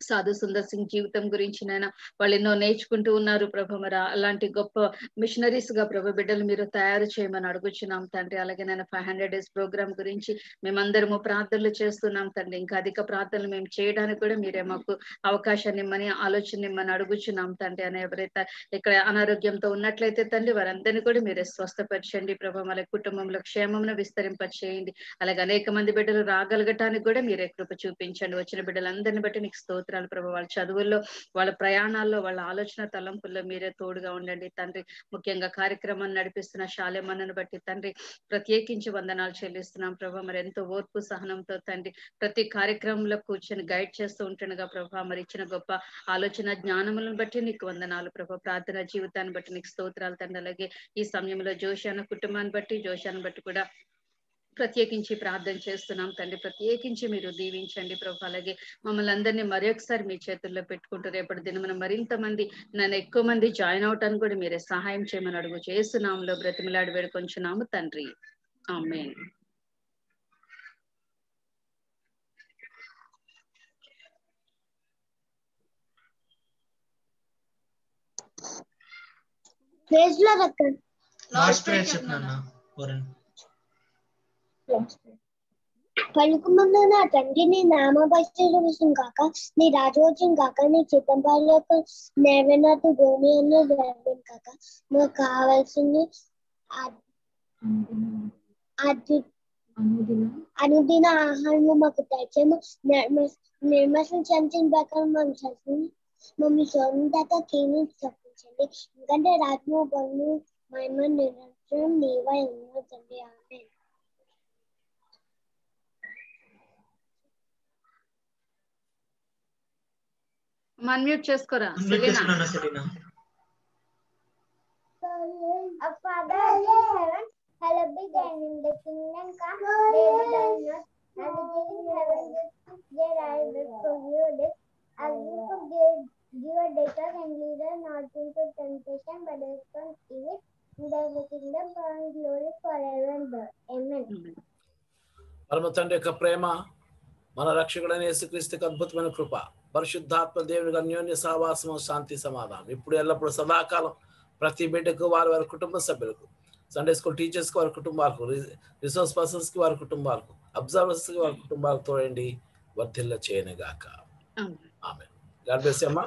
సాధు సుందర్ సింగ్ జీవితం గురించి నాయన వాళ్ళు ఎన్నో నేర్చుకుంటూ ఉన్నారు ప్రభ మరి. అలాంటి గొప్ప మిషనరీస్గా ప్రభు బిడ్డలు మీరు తయారు చేయమని అడుగుచున్నాం తండ్రి. అలాగే నేను ఫైవ్ హండ్రెడ్ డేస్ ప్రోగ్రామ్ గురించి మేమందరము ప్రార్థనలు చేస్తున్నాం తండ్రి. ఇంకా అధిక ప్రార్థనలు మేము చేయడానికి కూడా మీరే మాకు అవకాశాన్ని ఇమ్మని ఆలోచన ఇమ్మని అడుగుచున్నాం తండ్రి. అని ఎవరైతే ఇక్కడ అనారోగ్యంతో ఉన్నట్లయితే తండ్రి వారందరినీ కూడా మీరే స్వస్థపరచండి ప్రభ. వాళ్ళ కుటుంబంలో క్షేమమును విస్తరింపచేయండి. అలాగే అనేక మంది బిడ్డలు రాగలగటానికి కూడా మీరే కృప చూపించండి. వచ్చిన బిడ్డలందరిని బట్టి మీకు స్తోత్రాలు ప్రభు. వాళ్ళ చదువుల్లో వాళ్ళ ప్రయాణాల్లో వాళ్ళ ఆలోచన తలంపుల్లో మీరే తోడుగా ఉండండి. తండ్రి ముఖ్యంగా కార్యక్రమాన్ని నడిపిస్తున్న శాలేమన్నను బట్టి తండ్రి ప్రత్యేకించి వందనాలు చెల్లిస్తున్నాం ప్రభా. మరి ఎంతో ఓర్పు సహనంతో తండ్రి ప్రతి కార్యక్రమంలో కూర్చొని గైడ్ చేస్తూ ఉంటుండగా ప్రభా మరి ఇచ్చిన గొప్ప ఆలోచన జ్ఞానములను బట్టి నీకు వందనాలు ప్రభా. ప్రార్థన జీవితాన్ని బట్టి నీకు స్తోత్రాలు తండ్రి. అలాగే ఈ సమయంలో జోషాన కుటుంబాన్ని బట్టి జోషాన్ని బట్టి కూడా ప్రత్యేకించి ప్రార్థన చేస్తున్నాం తండ్రి. ప్రత్యేకించి మీరు దీవించండి ప్రభు. అలాగే మమ్మల్ని అందరినీ మరొకసారి మీ చేతుల్లో పెట్టుకుంటూ రేపటి దినమున మరింత మంది నన్ను ఎక్కువ మంది జాయిన్ అవటానికి కూడా మీరే సహాయం చేయమని అడుగు చేస్తున్నాములో బ్రతిమలాడి వేడుకొంచున్నాము తండ్రి. ఆమెన్. ప్రైజ్లో లాస్ట్ ప్రేయర్ చెప్పినా వరుణ్ పలుకుమన్న నా తండ్రి నీ నామభక్తులు కాక నీ రాజవచం కాక నీ చిత్తంపాలకు నెరవేనట్టు భూమి అన్న జరగను కాక మాకు కావాల్సింది అనుదిన ఆహారము మాకు తెచ్చాము నిర్మసం చెంచిన ప్రకారం మనం చదువుని మమ్మల్ని సొంతక కీని తప్పించండి ఎందుకంటే రాజ్ము బలు మహిమ నిరంతరం నీవై ఉన్నదండి ఆమె forgive give our debtors and lead us not into temptation, but from evil. And thy is the kingdom, and glory forever and ever. Amen. పరమ తండ్రి యొక్క ప్రేమ మన రక్షకుడైన యేసుక్రీస్తుకి అద్భుతమైన కృప పరిశుద్ధాత్మ దేవునికి అన్యోన్య సహవాసము శాంతి సమాధానం. ఇప్పుడు ఎల్లప్పుడూ సదాకాలం ప్రతి బిడ్డకు వారి వారి కుటుంబ సభ్యులకు సండే స్కూల్ టీచర్స్కి వారి కుటుంబాలకు రిసోర్స్ పర్సన్స్కి వారి కుటుంబాలకు అబ్జర్వర్స్కి వారి కుటుంబాలకు తోడండి వర్ధిల్ల చేయనుగాక. ఆమె గాడ్ బ్లెస్ అమ్మా.